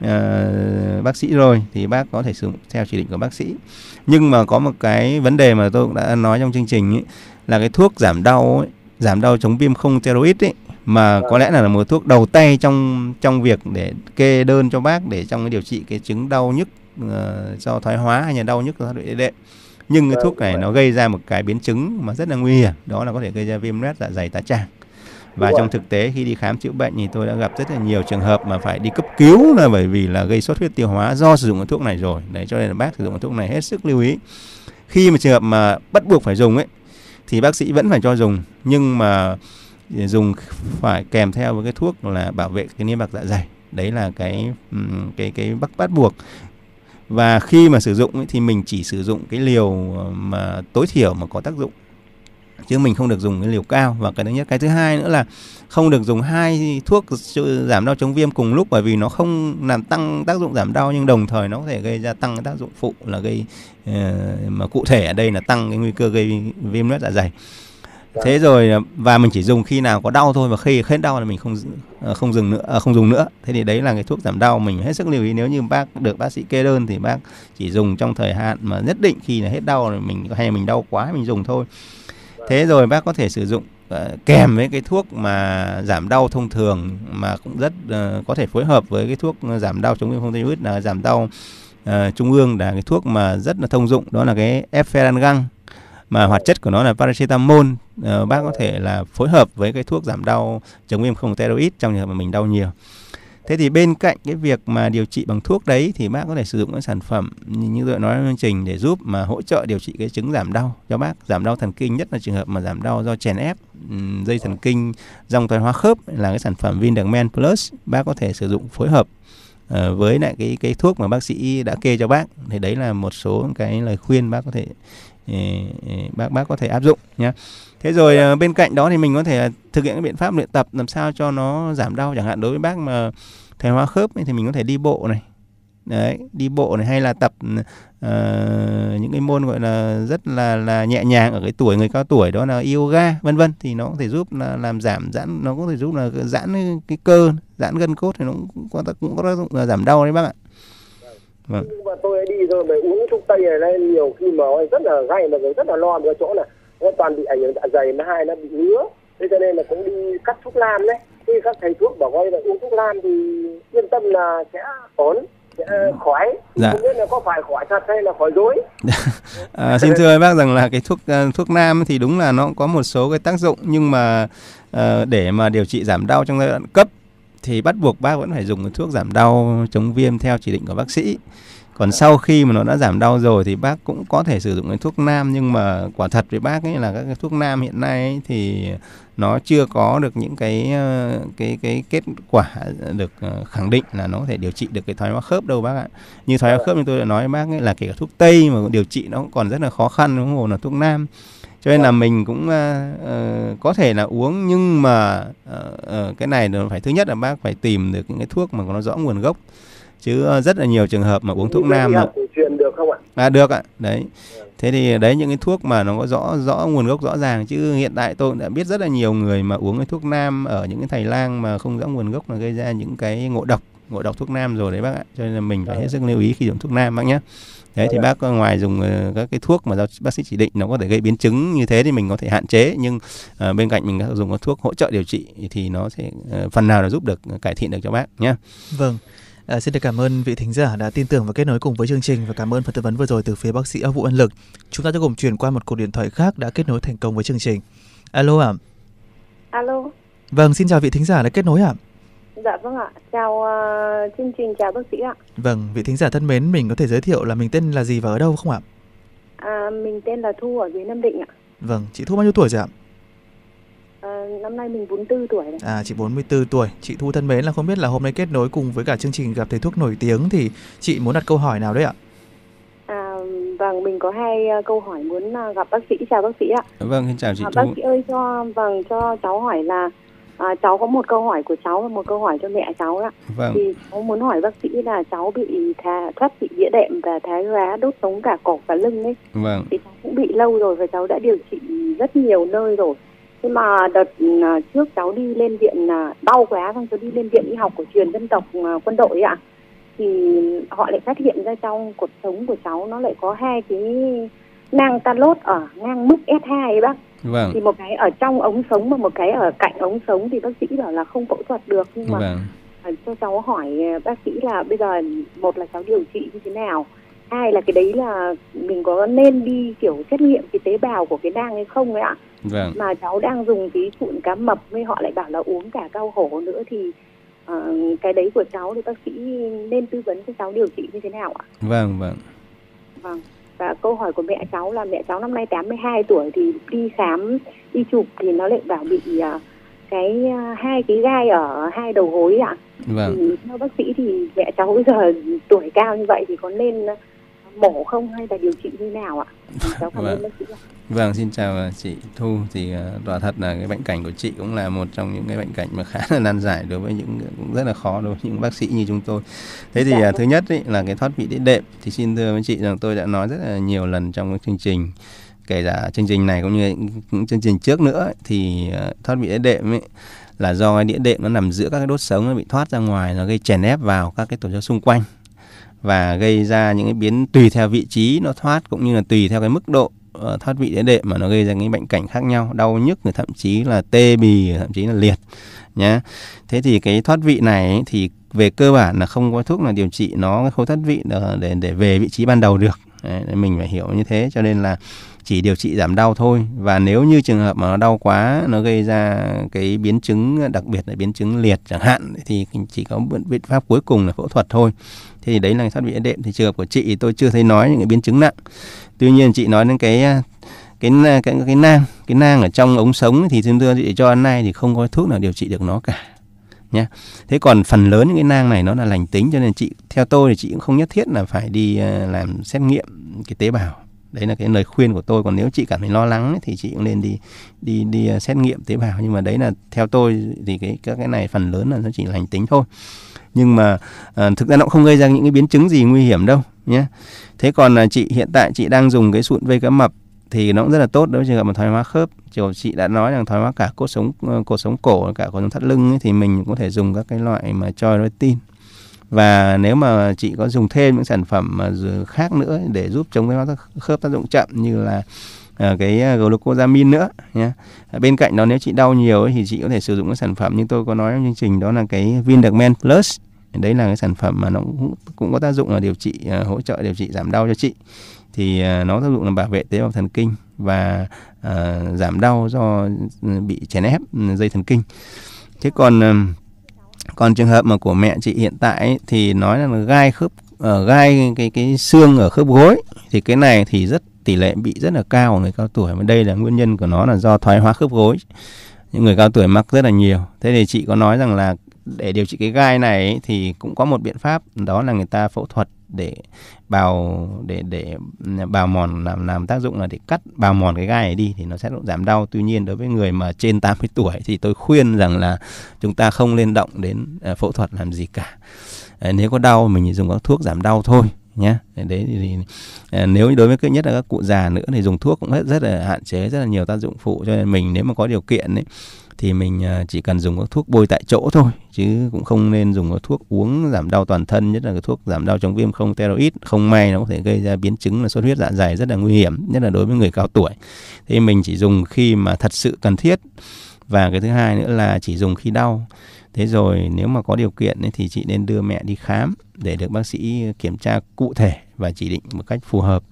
ờ, bác sĩ rồi thì bác có thể sử dụng theo chỉ định của bác sĩ. Nhưng mà có một cái vấn đề mà tôi cũng đã nói trong chương trình ấy, là cái thuốc giảm đau ấy, giảm đau chống viêm không steroid ấy mà có lẽ là một thuốc đầu tay trong trong việc để kê đơn cho bác để trong cái điều trị cái chứng đau nhức ờ, do thoái hóa hay là đau nhức do thoát vị đệm nhưng cái Vâng, thuốc này nó gây ra một cái biến chứng mà rất là nguy hiểm đó là có thể gây ra viêm loét dạ dày tá tràng và Đúng trong rồi. thực tế khi đi khám chữa bệnh thì tôi đã gặp rất là nhiều trường hợp mà phải đi cấp cứu là bởi vì là gây xuất huyết tiêu hóa do sử dụng cái thuốc này rồi. Đấy cho nên là bác sử dụng cái thuốc này hết sức lưu ý. Khi mà trường hợp mà bắt buộc phải dùng ấy thì bác sĩ vẫn phải cho dùng. Nhưng mà dùng phải kèm theo với cái thuốc là bảo vệ cái niêm mạc dạ dày. Đấy là cái cái cái bắt bắt buộc. Và khi mà sử dụng ấy, thì mình chỉ sử dụng cái liều mà tối thiểu mà có tác dụng chứ mình không được dùng cái liều cao. Và cái thứ nhất cái thứ hai nữa là không được dùng hai thuốc giảm đau chống viêm cùng lúc bởi vì nó không làm tăng tác dụng giảm đau nhưng đồng thời nó có thể gây ra tăng cái tác dụng phụ là gây ờ, mà cụ thể ở đây là tăng cái nguy cơ gây viêm loét dạ dày. Thế rồi ờ, và mình chỉ dùng khi nào có đau thôi và khi hết đau là mình không ờ, không dừng nữa ờ, không dùng nữa. Thế thì đấy là cái thuốc giảm đau mình hết sức lưu ý. Nếu như bác được bác sĩ kê đơn thì bác chỉ dùng trong thời hạn mà nhất định khi là hết đau rồi mình hay mình đau quá mình dùng thôi thế rồi bác có thể sử dụng ờ, kèm với cái thuốc mà giảm đau thông thường mà cũng rất uh, có thể phối hợp với cái thuốc giảm đau chống viêm không steroid là giảm đau uh, trung ương là cái thuốc mà rất là thông dụng đó là cái efferalgan mà hoạt chất của nó là paracetamol. Uh, bác có thể là phối hợp với cái thuốc giảm đau chống viêm không steroid trong trường hợp mà mình đau nhiều thế thì bên cạnh cái việc mà điều trị bằng thuốc đấy thì bác có thể sử dụng các sản phẩm như tôi nói trong chương trình để giúp mà hỗ trợ điều trị cái chứng giảm đau cho bác, giảm đau thần kinh, nhất là trường hợp mà giảm đau do chèn ép dây thần kinh dòng thoái hóa khớp là cái sản phẩm Vindagmen Plus. Bác có thể sử dụng phối hợp ờ, với lại cái cái thuốc mà bác sĩ đã kê cho bác. Thì đấy là một số cái lời khuyên bác có thể ờ, ờ, bác bác có thể áp dụng nhé thế rồi ờ, bên cạnh đó thì mình có thể ờ, thực hiện cái biện pháp luyện tập làm sao cho nó giảm đau chẳng hạn đối với bác mà thoái hóa khớp ấy, thì mình có thể đi bộ này. Đấy đi bộ này hay là tập uh, những cái môn gọi là rất là là nhẹ nhàng ở cái tuổi người cao tuổi đó là yoga vân vân thì nó có thể giúp là làm giảm giãn nó có thể giúp là giãn cái- cơ giãn gân cốt thì nó cũng có cũng có tác dụng là giảm đau đấy bác ạ. Vâng. Nhưng mà tôi đi rồi mà uống thuốc tây này đây nhiều khi mà rất là gay mà rất là lo cái chỗ này nó toàn bị ảnh hưởng dạ dày mà hai nó bị ngứa. Thế cho nên là cũng đi cắt thuốc nam đấy. Khi các thầy thuốc bảo gọi là uống thuốc nam thì yên tâm là sẽ ổn sẽ khỏi Dạ. không biết là có phải khỏi thật hay là khỏi dối À, xin thưa bác rằng là cái thuốc à, thuốc nam thì đúng là nó có một số cái tác dụng nhưng mà à, để mà điều trị giảm đau trong giai đoạn cấp thì bắt buộc bác vẫn phải dùng thuốc giảm đau chống viêm theo chỉ định của bác sĩ. Còn sau khi mà nó đã giảm đau rồi thì bác cũng có thể sử dụng cái thuốc nam nhưng mà quả thật với bác ấy là các cái thuốc nam hiện nay ấy thì nó chưa có được những cái ờ, cái cái kết quả được ờ, khẳng định là nó có thể điều trị được cái thoái hóa khớp đâu bác ạ. Như thoái hóa khớp như tôi đã nói với bác ấy là kể cả thuốc tây mà điều trị nó cũng còn rất là khó khăn huống hồ là thuốc nam. Cho nên là mình cũng ờ, có thể là uống nhưng mà ờ, ờ, cái này nó phải thứ nhất là bác phải tìm được những cái thuốc mà nó rõ nguồn gốc chứ ờ, rất là nhiều trường hợp mà uống thuốc nam truyền được không ạ À được ạ, đấy. Thế thì đấy những cái thuốc mà nó có rõ rõ nguồn gốc rõ ràng chứ hiện tại tôi cũng đã biết rất là nhiều người mà uống cái thuốc nam ở những cái thầy lang mà không rõ nguồn gốc là gây ra những cái ngộ độc, ngộ độc thuốc nam rồi đấy bác ạ. Cho nên là mình phải hết sức lưu ý khi dùng thuốc nam bác nhé. Đấy thì bác ngoài dùng ờ, các cái thuốc mà do bác sĩ chỉ định nó có thể gây biến chứng như thế thì mình có thể hạn chế nhưng ờ, bên cạnh mình dùng các thuốc hỗ trợ điều trị thì nó sẽ phần nào là giúp được cải thiện được cho bác nhé. Vâng. À, xin được cảm ơn vị thính giả đã tin tưởng và kết nối cùng với chương trình và cảm ơn phần tư vấn vừa rồi từ phía bác sĩ Vũ Ân Lực. Chúng ta sẽ cùng chuyển qua một cuộc điện thoại khác đã kết nối thành công với chương trình. Alo ạ. Alo, Vâng, xin chào vị thính giả đã kết nối ạ. dạ vâng ạ. Chào ờ, chương trình, chào bác sĩ ạ. Vâng, vị thính giả thân mến, mình có thể giới thiệu là mình tên là gì và ở đâu không ạ? À, mình tên là Thu ở dưới Nam Định ạ. Vâng, chị Thu bao nhiêu tuổi rồi ạ? À, năm nay mình 44 tuổi này. À, chị 44 tuổi. Chị Thu thân mến là không biết là hôm nay kết nối cùng với cả chương trình gặp thầy thuốc nổi tiếng thì chị muốn đặt câu hỏi nào đấy ạ? À, vâng, mình có hai uh, câu hỏi muốn uh, gặp bác sĩ. Chào bác sĩ ạ. Vâng, xin chào chị À, Thu. bác sĩ ơi cho vâng cho cháu hỏi là à, cháu có một câu hỏi của cháu và một câu hỏi cho mẹ cháu ạ. Vâng, Thì cháu muốn hỏi bác sĩ là cháu bị thà, thoát vị đĩa đệm và thái hóa đốt sống cả cổ và lưng ấy. vâng, Thì cháu cũng bị lâu rồi và cháu đã điều trị rất nhiều nơi rồi. Nhưng mà đợt à, trước cháu đi lên viện à, đau quá xong cháu đi lên viện y học cổ truyền dân tộc à, quân đội ạ. Thì họ lại phát hiện ra trong cột sống của cháu nó lại có hai cái nang ta lốt ở ngang mức S2 ấy bác. Vâng, thì một cái ở trong ống sống và một cái ở cạnh ống sống thì bác sĩ bảo là không phẫu thuật được. Nhưng mà vâng, cho cháu hỏi bác sĩ là bây giờ một là cháu điều trị như thế nào? Hai là cái đấy là mình có nên đi kiểu xét nghiệm cái tế bào của cái nang hay không ấy ạ vâng. mà cháu đang dùng cái sụn cá mập với họ lại bảo là uống cả cao hổ nữa thì ờ, cái đấy của cháu thì bác sĩ nên tư vấn cho cháu điều trị như thế nào ạ Vâng, vâng. Vâng. Và câu hỏi của mẹ cháu là mẹ cháu năm nay 82 tuổi thì đi khám đi chụp thì nó lại bảo bị à, cái à, hai cái gai ở hai đầu gối ạ. Vâng. Thì theo bác sĩ thì mẹ cháu bây giờ tuổi cao như vậy thì có nên à, mổ không hay là điều trị như nào ạ? Cháu cảm ơn Vâng. bác sĩ ạ. Vâng, xin chào chị Thu. Thì quả thật là cái bệnh cảnh của chị cũng là một trong những cái bệnh cảnh mà khá là nan giải đối với những cũng rất là khó đối với những bác sĩ như chúng tôi. Thế thì Dạ à, vâng. thứ nhất ý, là cái thoát vị đĩa đệm thì xin thưa với chị rằng tôi đã nói rất là nhiều lần trong cái chương trình kể cả chương trình này cũng như những chương trình trước nữa ấy, thì à, thoát vị đĩa đệm ấy là do cái đĩa đệm nó nằm giữa các cái đốt sống nó bị thoát ra ngoài nó gây chèn ép vào các cái tổ chức xung quanh và gây ra những cái biến tùy theo vị trí nó thoát cũng như là tùy theo cái mức độ ờ, thoát vị đĩa đệm mà nó gây ra những bệnh cảnh khác nhau đau nhức người thậm chí là tê bì thậm chí là liệt nhé thế thì cái thoát vị này ấy, thì về cơ bản là không có thuốc nào điều trị nó khối thoát vị ờ, để, để về vị trí ban đầu được. Đấy, mình phải hiểu như thế cho nên là chỉ điều trị giảm đau thôi. Và nếu như trường hợp mà nó đau quá nó gây ra cái biến chứng đặc biệt là biến chứng liệt chẳng hạn thì chỉ có biện pháp cuối cùng là phẫu thuật thôi. Thế thì đấy là thoát vị đệm. Thì trường hợp của chị thì tôi chưa thấy nói những cái biến chứng nặng. Tuy nhiên chị nói đến cái cái cái cái, cái nang cái nang ở trong ống sống thì xin thưa chị cho ăn nay thì không có thuốc nào điều trị được nó cả nhé thế còn phần lớn những cái nang này nó là lành tính cho nên chị theo tôi thì chị cũng không nhất thiết là phải đi ờ, làm xét nghiệm cái tế bào. Đấy là cái lời khuyên của tôi. Còn nếu chị cảm thấy lo lắng ấy, thì chị cũng nên đi đi đi ờ, xét nghiệm tế bào. Nhưng mà đấy là theo tôi thì cái các cái này phần lớn là nó chỉ lành tính thôi. Nhưng mà à, thực ra nó cũng không gây ra những cái biến chứng gì nguy hiểm đâu nhé thế còn là chị hiện tại chị đang dùng cái sụn vây cá mập thì nó cũng rất là tốt đối với trường hợp mà thoái hóa khớp chiều chị đã nói rằng thoái hóa cả cột sống ờ, cột sống cổ cả cột sống thắt lưng ấy, thì mình có thể dùng các cái loại mà chondroitin và nếu mà chị có dùng thêm những sản phẩm ờ, mà khác nữa để giúp chống thoái hóa khớp tác dụng chậm như là à, cái glucosamine nữa nhé bên cạnh đó nếu chị đau nhiều ấy, thì chị có thể sử dụng cái sản phẩm như tôi có nói trong chương trình đó là cái Vindacmen Plus. Đấy là cái sản phẩm mà nó cũng, cũng có tác dụng là điều trị à, hỗ trợ điều trị giảm đau cho chị. Thì nó tác dụng là bảo vệ tế bào thần kinh và Ờ, giảm đau do ừ, bị chèn ép ừ, dây thần kinh. Thế còn ừ, còn trường hợp mà của mẹ chị hiện tại ấy, thì nói là gai khớp uh, gai cái cái xương ở khớp gối thì cái này thì rất tỷ lệ bị rất là cao ở người cao tuổi. Và đây là nguyên nhân của nó là do thoái hóa khớp gối. Những người cao tuổi mắc rất là nhiều. Thế thì chị có nói rằng là để điều trị cái gai này ấy, thì cũng có một biện pháp đó là người ta phẫu thuật để bào để để ừ, bào mòn làm làm tác dụng là để cắt bào mòn cái gai này đi thì nó sẽ giảm đau. Tuy nhiên đối với người mà trên 80 tuổi thì tôi khuyên rằng là chúng ta không nên động đến ờ, phẫu thuật làm gì cả. Ờ, nếu có đau mình dùng các thuốc giảm đau thôi nhé đấy thì, thì ờ, nếu đối với cái nhất là các cụ già nữa thì dùng thuốc cũng rất rất là hạn chế rất là nhiều tác dụng phụ. Cho nên mình nếu mà có điều kiện ấy thì mình à, chỉ cần dùng các thuốc bôi tại chỗ thôi, chứ cũng không nên dùng các thuốc uống giảm đau toàn thân, nhất là cái thuốc giảm đau chống viêm không steroid không may nó có thể gây ra biến chứng là xuất huyết dạ dày rất là nguy hiểm, nhất là đối với người cao tuổi. Thì mình chỉ dùng khi mà thật sự cần thiết. Và cái thứ hai nữa là chỉ dùng khi đau thế rồi nếu mà có điều kiện ấy, thì chị nên đưa mẹ đi khám để được bác sĩ kiểm tra cụ thể và chỉ định một cách phù hợp.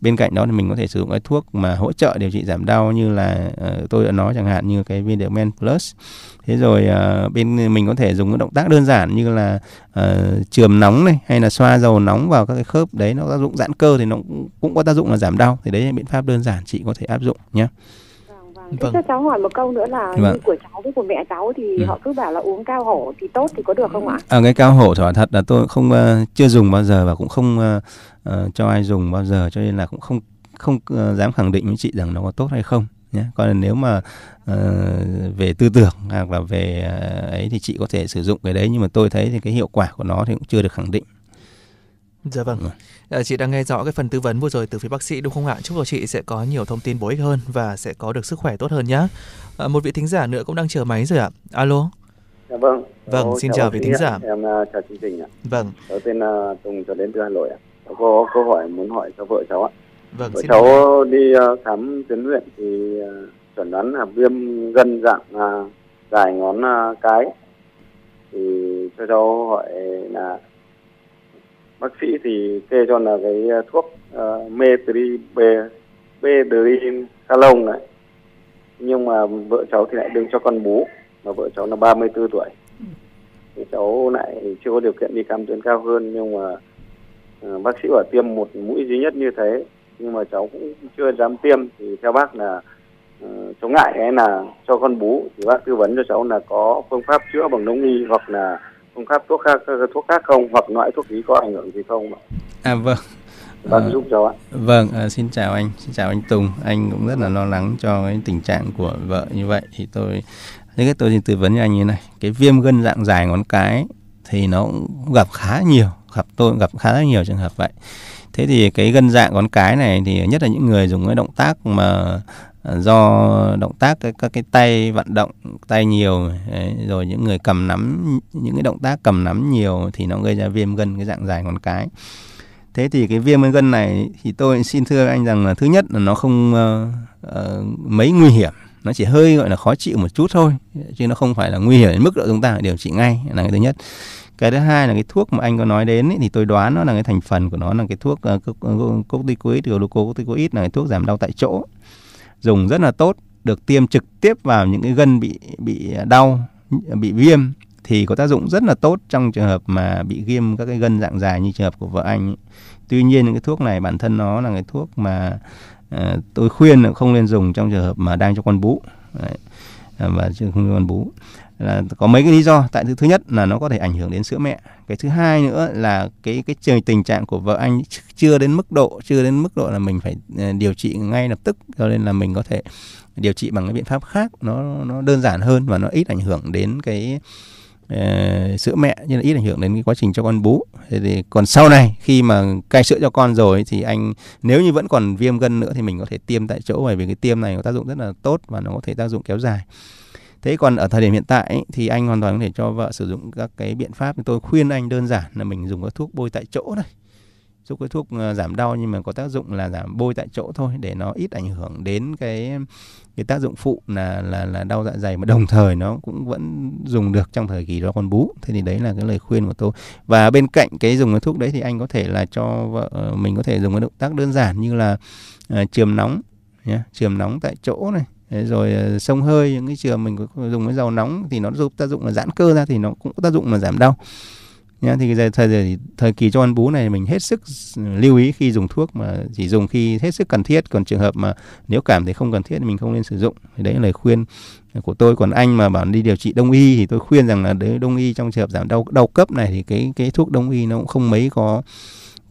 Bên cạnh đó thì mình có thể sử dụng cái thuốc mà hỗ trợ điều trị giảm đau như là uh, tôi đã nói chẳng hạn như cái Vindacmen Plus. Thế rồi uh, bên mình có thể dùng cái động tác đơn giản như là ờ, uh, chườm nóng này hay là xoa dầu nóng vào các cái khớp đấy nó tác dụng giãn cơ thì nó cũng, cũng có tác dụng là giảm đau. Thì đấy là biện pháp đơn giản chị có thể áp dụng nhé Vâng, cho cháu hỏi một câu nữa là Vâng. như của cháu với của mẹ cháu thì Ừ. họ cứ bảo là uống cao hổ thì tốt thì có được không ạ? À, cái cao hổ thỏa thật là tôi không ờ, chưa dùng bao giờ và cũng không ờ, ờ, cho ai dùng bao giờ cho nên là cũng không không ờ, dám khẳng định với chị rằng nó có tốt hay không nhé. Còn là nếu mà ờ, về tư tưởng hoặc là về ờ, ấy thì chị có thể sử dụng cái đấy nhưng mà tôi thấy thì cái hiệu quả của nó thì cũng chưa được khẳng định. Dạ vâng. Vâng. À, chị đang nghe rõ cái phần tư vấn vừa rồi từ phía bác sĩ đúng không ạ? Chúc cho chị sẽ có nhiều thông tin bổ ích hơn và sẽ có được sức khỏe tốt hơn nhé. À, một vị thính giả nữa cũng đang chờ máy rồi ạ. Alo. Dạ vâng. Vâng, Alo, xin chào vị thính giả. Em uh, chào chương trình ạ. Vâng, Đầu tiên là Tùng cho đến từ Hà Nội ạ. Có có câu hỏi muốn hỏi cho vợ cháu ạ. vâng, Vợ xin cháu đi uh, khám tuyến huyện thì uh, chẩn đoán là viêm gân dạng uh, dài ngón uh, cái. Thì cho cháu hỏi là bác sĩ thì kê cho là cái ờ, thuốc uh, metri b salon này. Nhưng mà vợ cháu thì lại đừng cho con bú mà vợ cháu là 34 tuổi thì cháu lại chưa có điều kiện đi khám tuyến cao hơn nhưng mà uh, bác sĩ bảo tiêm một mũi duy nhất như thế nhưng mà cháu cũng chưa dám tiêm thì theo bác là uh, cháu ngại cái là cho con bú thì bác tư vấn cho cháu là có phương pháp chữa bằng đông y hoặc là phương pháp thuốc khác thuốc khác không hoặc loại thuốc ý có ảnh hưởng gì không ạ? À vâng. bác Ờ, giúp cháu ạ Vâng, à, xin chào anh, xin chào anh Tùng. Anh cũng rất là lo lắng cho cái tình trạng của vợ như vậy. Thì tôi, thế cái tôi xin tư vấn cho anh như này. Cái viêm gân dạng dài ngón cái thì nó cũng gặp khá nhiều, gặp tôi cũng gặp khá nhiều trường hợp vậy. Thế thì cái gân dạng ngón cái này thì nhất là những người dùng cái động tác mà à, do động tác các cái tay vận động tay nhiều đấy, rồi những người cầm nắm những cái động tác cầm nắm nhiều thì nó gây ra viêm gân cái dạng dài ngón cái. Thế thì cái viêm gân này thì tôi xin thưa anh rằng là thứ nhất là nó không uh, uh, mấy nguy hiểm nó chỉ hơi gọi là khó chịu một chút thôi chứ nó không phải là nguy hiểm đến mức độ chúng ta phải điều trị ngay là cái thứ nhất. Cái thứ hai là cái thuốc mà anh có nói đến ấy, thì tôi đoán nó là cái thành phần của nó là cái thuốc uh, corticoid glucocorticoid là cái thuốc giảm đau tại chỗ dùng rất là tốt được tiêm trực tiếp vào những cái gân bị bị đau bị viêm thì có tác dụng rất là tốt trong trường hợp mà bị viêm các cái gân dạng dài như trường hợp của vợ anh ấy. tuy nhiên những cái thuốc này bản thân nó là cái thuốc mà uh, tôi khuyên là không nên dùng trong trường hợp mà đang cho con bú Đấy. và chưa không cho con bú là có mấy cái lý do. Tại thứ thứ nhất là nó có thể ảnh hưởng đến sữa mẹ. Cái thứ hai nữa là cái cái trường tình trạng của vợ anh chưa đến mức độ chưa đến mức độ là mình phải ờ, điều trị ngay lập tức. Cho nên là mình có thể điều trị bằng cái biện pháp khác. Nó nó đơn giản hơn và nó ít ảnh hưởng đến cái uh, sữa mẹ như là ít ảnh hưởng đến cái quá trình cho con bú. Thế thì còn sau này khi mà cai sữa cho con rồi thì anh nếu như vẫn còn viêm gân nữa thì mình có thể tiêm tại chỗ. Bởi vì cái tiêm này có tác dụng rất là tốt và nó có thể tác dụng kéo dài thế còn ở thời điểm hiện tại ấy, thì anh hoàn toàn có thể cho vợ sử dụng các cái biện pháp tôi khuyên anh đơn giản là mình dùng các thuốc bôi tại chỗ này giúp cái thuốc ờ, giảm đau nhưng mà có tác dụng là giảm bôi tại chỗ thôi để nó ít ảnh hưởng đến cái cái tác dụng phụ là là là đau dạ dày mà đồng thời nó cũng vẫn dùng được trong thời kỳ đó con bú. Thế thì đấy là cái lời khuyên của tôi. Và bên cạnh cái dùng cái thuốc đấy thì anh có thể là cho vợ ờ, mình có thể dùng cái động tác đơn giản như là ờ, uh, chườm nóng nhé chườm nóng tại chỗ này rồi ờ, sông hơi những cái trường mình có dùng cái dầu nóng thì nó giúp tác dụng là giãn cơ ra thì nó cũng có tác dụng là giảm đau. Nhá thì giờ thời thời, thời kỳ cho ăn bú này mình hết sức ừ, lưu ý khi dùng thuốc mà chỉ dùng khi hết sức cần thiết. Còn trường hợp mà nếu cảm thấy không cần thiết thì mình không nên sử dụng. Thì đấy là lời khuyên của tôi. Còn anh mà bảo đi điều trị đông y thì tôi khuyên rằng là đấy đông y trong trường hợp giảm đau đau cấp này thì cái cái thuốc đông y nó cũng không mấy có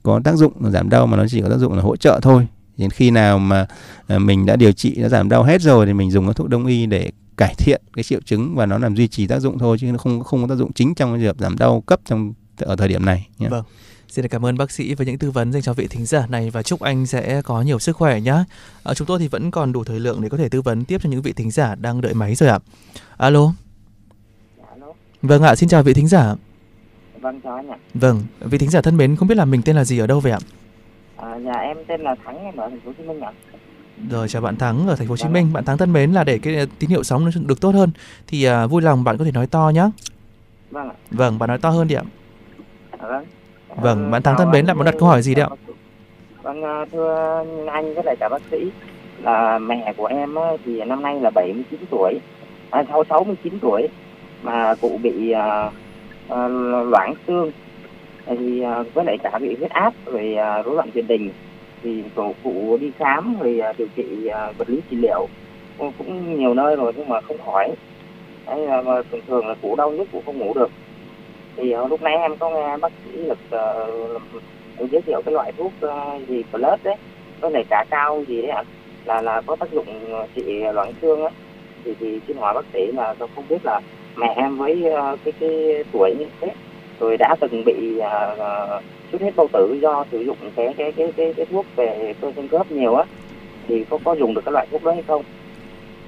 có tác dụng giảm đau mà nó chỉ có tác dụng là hỗ trợ thôi đến khi nào mà mình đã điều trị nó giảm đau hết rồi thì mình dùng các thuốc đông y để cải thiện cái triệu chứng và nó làm duy trì tác dụng thôi chứ nó không không có tác dụng chính trong cái trường hợp giảm đau cấp trong ở thời điểm này nhé. Vâng. Xin cảm ơn bác sĩ với những tư vấn dành cho vị thính giả này và chúc anh sẽ có nhiều sức khỏe nhé. À, chúng tôi thì vẫn còn đủ thời lượng để có thể tư vấn tiếp cho những vị thính giả đang đợi máy rồi ạ. Alo. Alo. Vâng ạ, xin chào vị thính giả. Vâng chào anh ạ. Vâng, vị thính giả thân mến, không biết là mình tên là gì ở đâu vậy ạ? À, nhà em tên là Thắng em ở thành phố Hồ Chí Minh ạ. Rồi chào bạn Thắng ở thành phố Hồ Chí Minh. Bạn Thắng thân mến là để cái tín hiệu sóng nó được tốt hơn thì à, vui lòng bạn có thể nói to nhé. Vâng ạ. Vâng, bạn nói to hơn đi ạ. À, vâng. Vâng, bạn Thắng thân mến là muốn đặt câu hỏi gì đấy ạ? Vâng, thưa anh với lại cả bác sĩ là mẹ của em thì năm nay là 79 tuổi, à, 69 tuổi mà cụ bị uh, loãng xương thì à, với lại cả bị huyết áp rồi à, rối loạn tiền đình thì tổ cụ đi khám rồi à, điều trị vật lý trị liệu cũng nhiều nơi rồi nhưng mà không khỏi. Đấy, mà thường thường là cụ đau nhất cụ không ngủ được. Thì lúc nãy em có nghe bác sĩ lực uh, giới thiệu cái loại thuốc uh, gì plus đấy với lại cả cao gì đấy ạ là là có tác dụng trị loãng xương á. Thì thì xin hỏi bác sĩ là tôi không biết là mẹ em với uh, cái cái tuổi như thế rồi đã từng bị uh, xuất huyết bao tử do sử dụng cái cái cái cái, cái thuốc về cơ xương khớp nhiều á thì có có dùng được cái loại thuốc đó hay không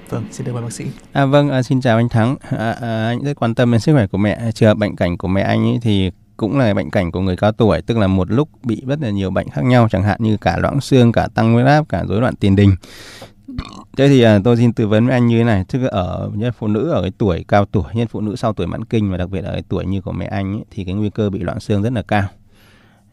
Vâng, xin được mời bác sĩ. À, vâng, à, xin chào anh Thắng. À, à, anh rất quan tâm đến sức khỏe của mẹ. Trường hợp bệnh cảnh của mẹ anh ấy thì cũng là bệnh cảnh của người cao tuổi, tức là một lúc bị rất là nhiều bệnh khác nhau, chẳng hạn như cả loãng xương, cả tăng huyết áp, cả rối loạn tiền đình. Thế thì à, tôi xin tư vấn với anh như thế này, tức là ở nhân phụ nữ ở cái tuổi cao tuổi, nhân phụ nữ sau tuổi mãn kinh và đặc biệt ở cái tuổi như của mẹ anh ấy, thì cái nguy cơ bị loãng xương rất là cao.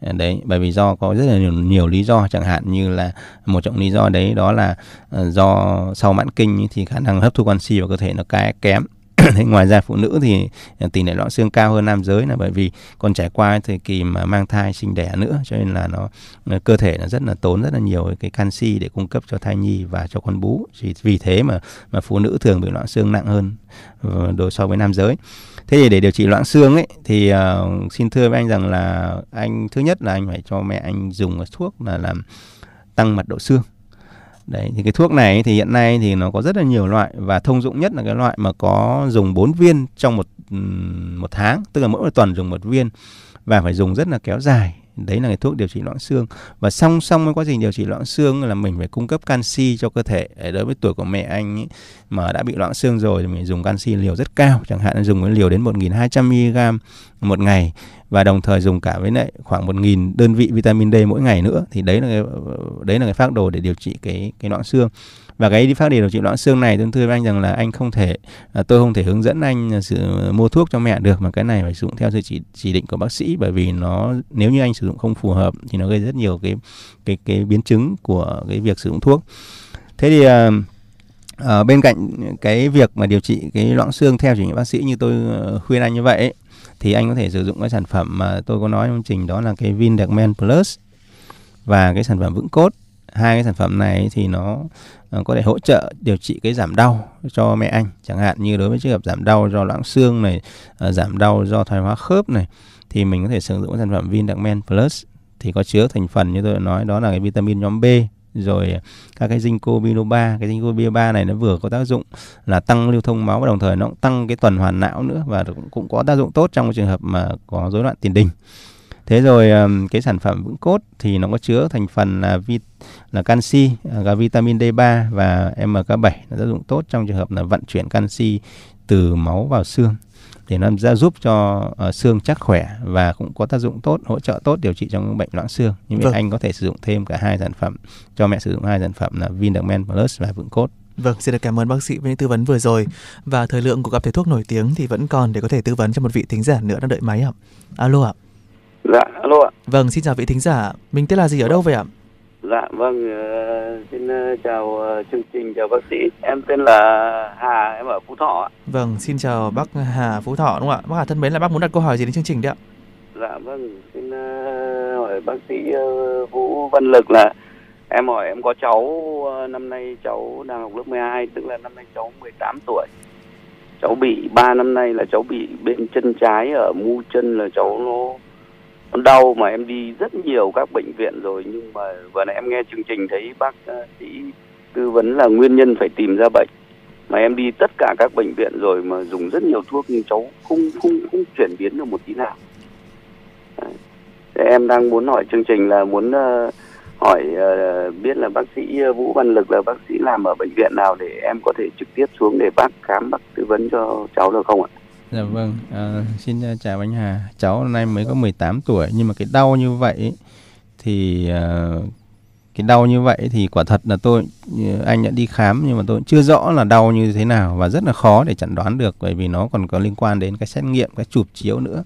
À, đấy bởi vì do có rất là nhiều, nhiều lý do chẳng hạn như là một trong lý do đấy đó là uh, do sau mãn kinh thì khả năng hấp thu canxi vào cơ thể nó cái kém. thế ngoài ra phụ nữ thì à, tỷ lệ loãng xương cao hơn nam giới là bởi vì còn trải qua thời kỳ mà mang thai sinh đẻ nữa cho nên là nó à, cơ thể nó rất là tốn rất là nhiều cái canxi để cung cấp cho thai nhi và cho con bú. Chỉ vì thế mà mà phụ nữ thường bị loãng xương nặng hơn ờ, đối so với nam giới. Thế thì để điều trị loãng xương ấy thì uh, xin thưa với anh rằng là anh thứ nhất là anh phải cho mẹ anh dùng thuốc là làm tăng mật độ xương đấy thì cái thuốc này thì hiện nay thì nó có rất là nhiều loại và thông dụng nhất là cái loại mà có dùng 4 viên trong một một tháng tức là mỗi một tuần dùng một viên và phải dùng rất là kéo dài. Đấy là cái thuốc điều trị loãng xương. Và song song với quá trình điều trị loãng xương là mình phải cung cấp canxi cho cơ thể. Đối với tuổi của mẹ anh ấy, mà đã bị loãng xương rồi thì mình dùng canxi liều rất cao chẳng hạn là dùng cái liều đến 1.200 mg một ngày và đồng thời dùng cả với lại khoảng 1.000 đơn vị vitamin D mỗi ngày nữa. Thì đấy là cái, đấy là cái phác đồ để điều trị cái cái loãng xương. Và cái đi phát điều trị loãng xương này tôi thưa với anh rằng là anh không thể à, tôi không thể hướng dẫn anh sự mua thuốc cho mẹ được mà cái này phải sử dụng theo sự chỉ chỉ định của bác sĩ. Bởi vì nó nếu như anh sử dụng không phù hợp thì nó gây rất nhiều cái cái cái biến chứng của cái việc sử dụng thuốc. Thế thì à, à, bên cạnh cái việc mà điều trị cái loãng xương theo chỉ định bác sĩ như tôi à, khuyên anh như vậy ấy, thì anh có thể sử dụng cái sản phẩm mà tôi có nói trong trình, đó là cái Vindacmen Plus. Và cái sản phẩm vững cốt, hai cái sản phẩm này thì nó ờ, có thể hỗ trợ điều trị cái giảm đau cho mẹ anh. Chẳng hạn như đối với trường hợp giảm đau do loãng xương này ờ, giảm đau do thoái hóa khớp này, thì mình có thể sử dụng cái sản phẩm Vindacmen Plus. Thì có chứa thành phần như tôi đã nói, đó là cái vitamin nhóm B rồi à, các cái ginkgo biloba cái ginkgo biloba này nó vừa có tác dụng là tăng lưu thông máu và đồng thời nó cũng tăng cái tuần hoàn não nữa và cũng, cũng có tác dụng tốt trong trường hợp mà có rối loạn tiền đình. Thế rồi à, cái sản phẩm vững cốt thì nó có chứa thành phần là vi là canxi à, là vitamin D3 và MK7 nó tác dụng tốt trong trường hợp là vận chuyển canxi từ máu vào xương để nó ra giúp cho uh, xương chắc khỏe và cũng có tác dụng tốt hỗ trợ tốt điều trị trong bệnh loãng xương nhưng vâng. anh có thể sử dụng thêm cả hai sản phẩm cho mẹ sử dụng hai sản phẩm là Vindacmen Plus và Vững Cốt Vâng, xin được cảm ơn bác sĩ với những tư vấn vừa rồi. Và thời lượng của gặp thầy thuốc nổi tiếng thì vẫn còn để có thể tư vấn cho một vị thính giả nữa đang đợi máy ạ. Alo ạ. Dạ, alo ạ. Vâng, xin chào vị thính giả. Mình tên là gì ở đâu vậy ạ? Dạ, vâng, uh, xin uh, chào uh, chương trình, chào bác sĩ. Em tên là Hà, em ở Phú Thọ ạ. Vâng, xin chào bác Hà Phú Thọ đúng không ạ? Bác Hà thân mến là bác muốn đặt câu hỏi gì đến chương trình đấy ạ? Dạ, vâng, xin hỏi bác sĩ Vũ Văn Lực là em hỏi em có cháu năm nay cháu đang học lớp 12, tức là năm nay cháu 18 tuổi. Cháu bị 3 năm nay là cháu bị bên chân trái ở mu chân là cháu nó đau mà em đi rất nhiều các bệnh viện rồi nhưng mà vừa nãy em nghe chương trình thấy bác ờ, sĩ tư vấn là nguyên nhân phải tìm ra bệnh mà em đi tất cả các bệnh viện rồi mà dùng rất nhiều thuốc nhưng cháu không không không chuyển biến được một tí nào Đấy. em đang muốn hỏi chương trình là muốn uh, hỏi uh, biết là bác sĩ Vũ Văn Lực là bác sĩ làm ở bệnh viện nào để em có thể trực tiếp xuống để bác khám bác tư vấn cho cháu được không ạ? Dạ vâng, à, xin à, chào anh Hà. Cháu hôm nay mới có 18 tuổi nhưng mà cái đau như vậy thì à, cái đau như vậy thì quả thật là tôi à, anh đã đi khám nhưng mà tôi chưa rõ là đau như thế nào và rất là khó để chẩn đoán được bởi vì nó còn có liên quan đến cái xét nghiệm, cái chụp chiếu nữa.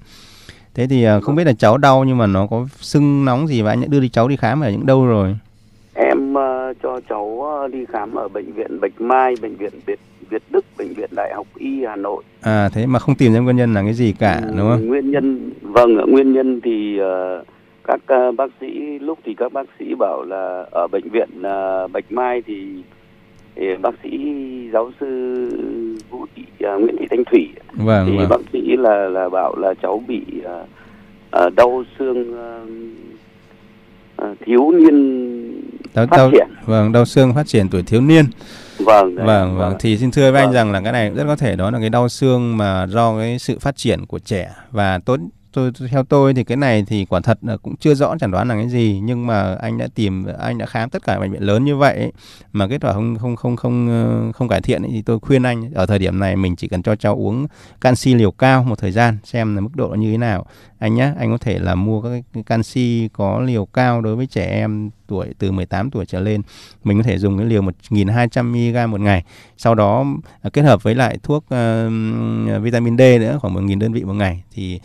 Thế thì à, không biết là cháu đau nhưng mà nó có sưng nóng gì và anh đã đưa đi cháu đi khám ở những đâu rồi? Em uh, cho cháu đi khám ở bệnh viện Bạch Mai, bệnh viện Việt Việt Đức, bệnh viện Đại học Y Hà Nội. À thế mà không tìm ra nguyên nhân là cái gì cả ừ, đúng không? Nguyên nhân vâng, nguyên nhân thì uh, các uh, bác sĩ lúc thì các bác sĩ bảo là ở bệnh viện uh, Bạch Mai thì thì bác sĩ giáo sư Vũ Thị Nguyễn Thị Thanh Thủy vâng, thì vâng. bác sĩ là là bảo là cháu bị đau xương thiếu niên đau, phát đau, triển vâng đau xương phát triển tuổi thiếu niên vâng đấy, vâng vâng. Thì xin thưa với anh Vâng. rằng là cái này rất có thể đó là cái đau xương mà do cái sự phát triển của trẻ. Và tốt tôi theo tôi thì cái này thì quả thật là cũng chưa rõ chẩn đoán là cái gì. Nhưng mà anh đã tìm anh đã khám tất cả bệnh viện lớn như vậy ấy, mà kết quả không không không không ờ, không cải thiện ấy, thì tôi khuyên anh ở thời điểm này mình chỉ cần cho cháu uống canxi liều cao một thời gian xem là mức độ như thế nào. Anh nhé anh có thể là mua các cái canxi có liều cao đối với trẻ em tuổi từ 18 tuổi trở lên. Mình có thể dùng cái liều 1.200 mg một ngày. Sau đó à, kết hợp với lại thuốc uh, vitamin D nữa khoảng 1.000 đơn vị một ngày. Thì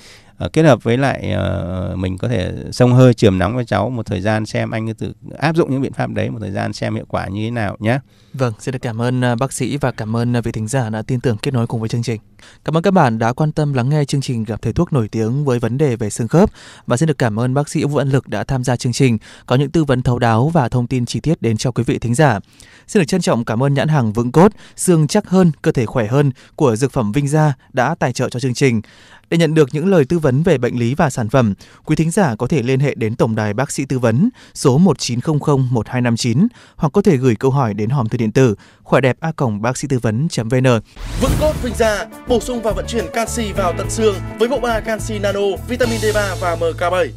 uh, kết hợp với lại uh, mình có thể sông hơi chườm nóng cho cháu một thời gian xem anh tự áp dụng những biện pháp đấy một thời gian xem hiệu quả như thế nào nhé Vâng, xin được cảm ơn à, bác sĩ và cảm ơn à, vị thính giả đã tin tưởng kết nối cùng với chương trình. Cảm ơn các bạn đã quan tâm lắng nghe chương trình gặp thầy thuốc nổi tiếng với vấn đề về xương khớp và xin được cảm ơn bác sĩ Vũ Văn Lực đã tham gia chương trình, có những tư vấn thấu đáo và thông tin chi tiết đến cho quý vị thính giả. Xin được trân trọng cảm ơn nhãn hàng Vững Cốt, xương chắc hơn, cơ thể khỏe hơn của dược phẩm Vinh Gia đã tài trợ cho chương trình. Để nhận được những lời tư vấn về bệnh lý và sản phẩm, quý thính giả có thể liên hệ đến tổng đài bác sĩ tư vấn số 1900 1259 hoặc có thể gửi câu hỏi đến hòm thư điện tử khỏe đẹp a cổng bác sĩ tư vấn.vn. Vững cốt Vinh Gia bổ sung và vận chuyển canxi vào tận xương với bộ ba canxi nano, vitamin D3 và MK7.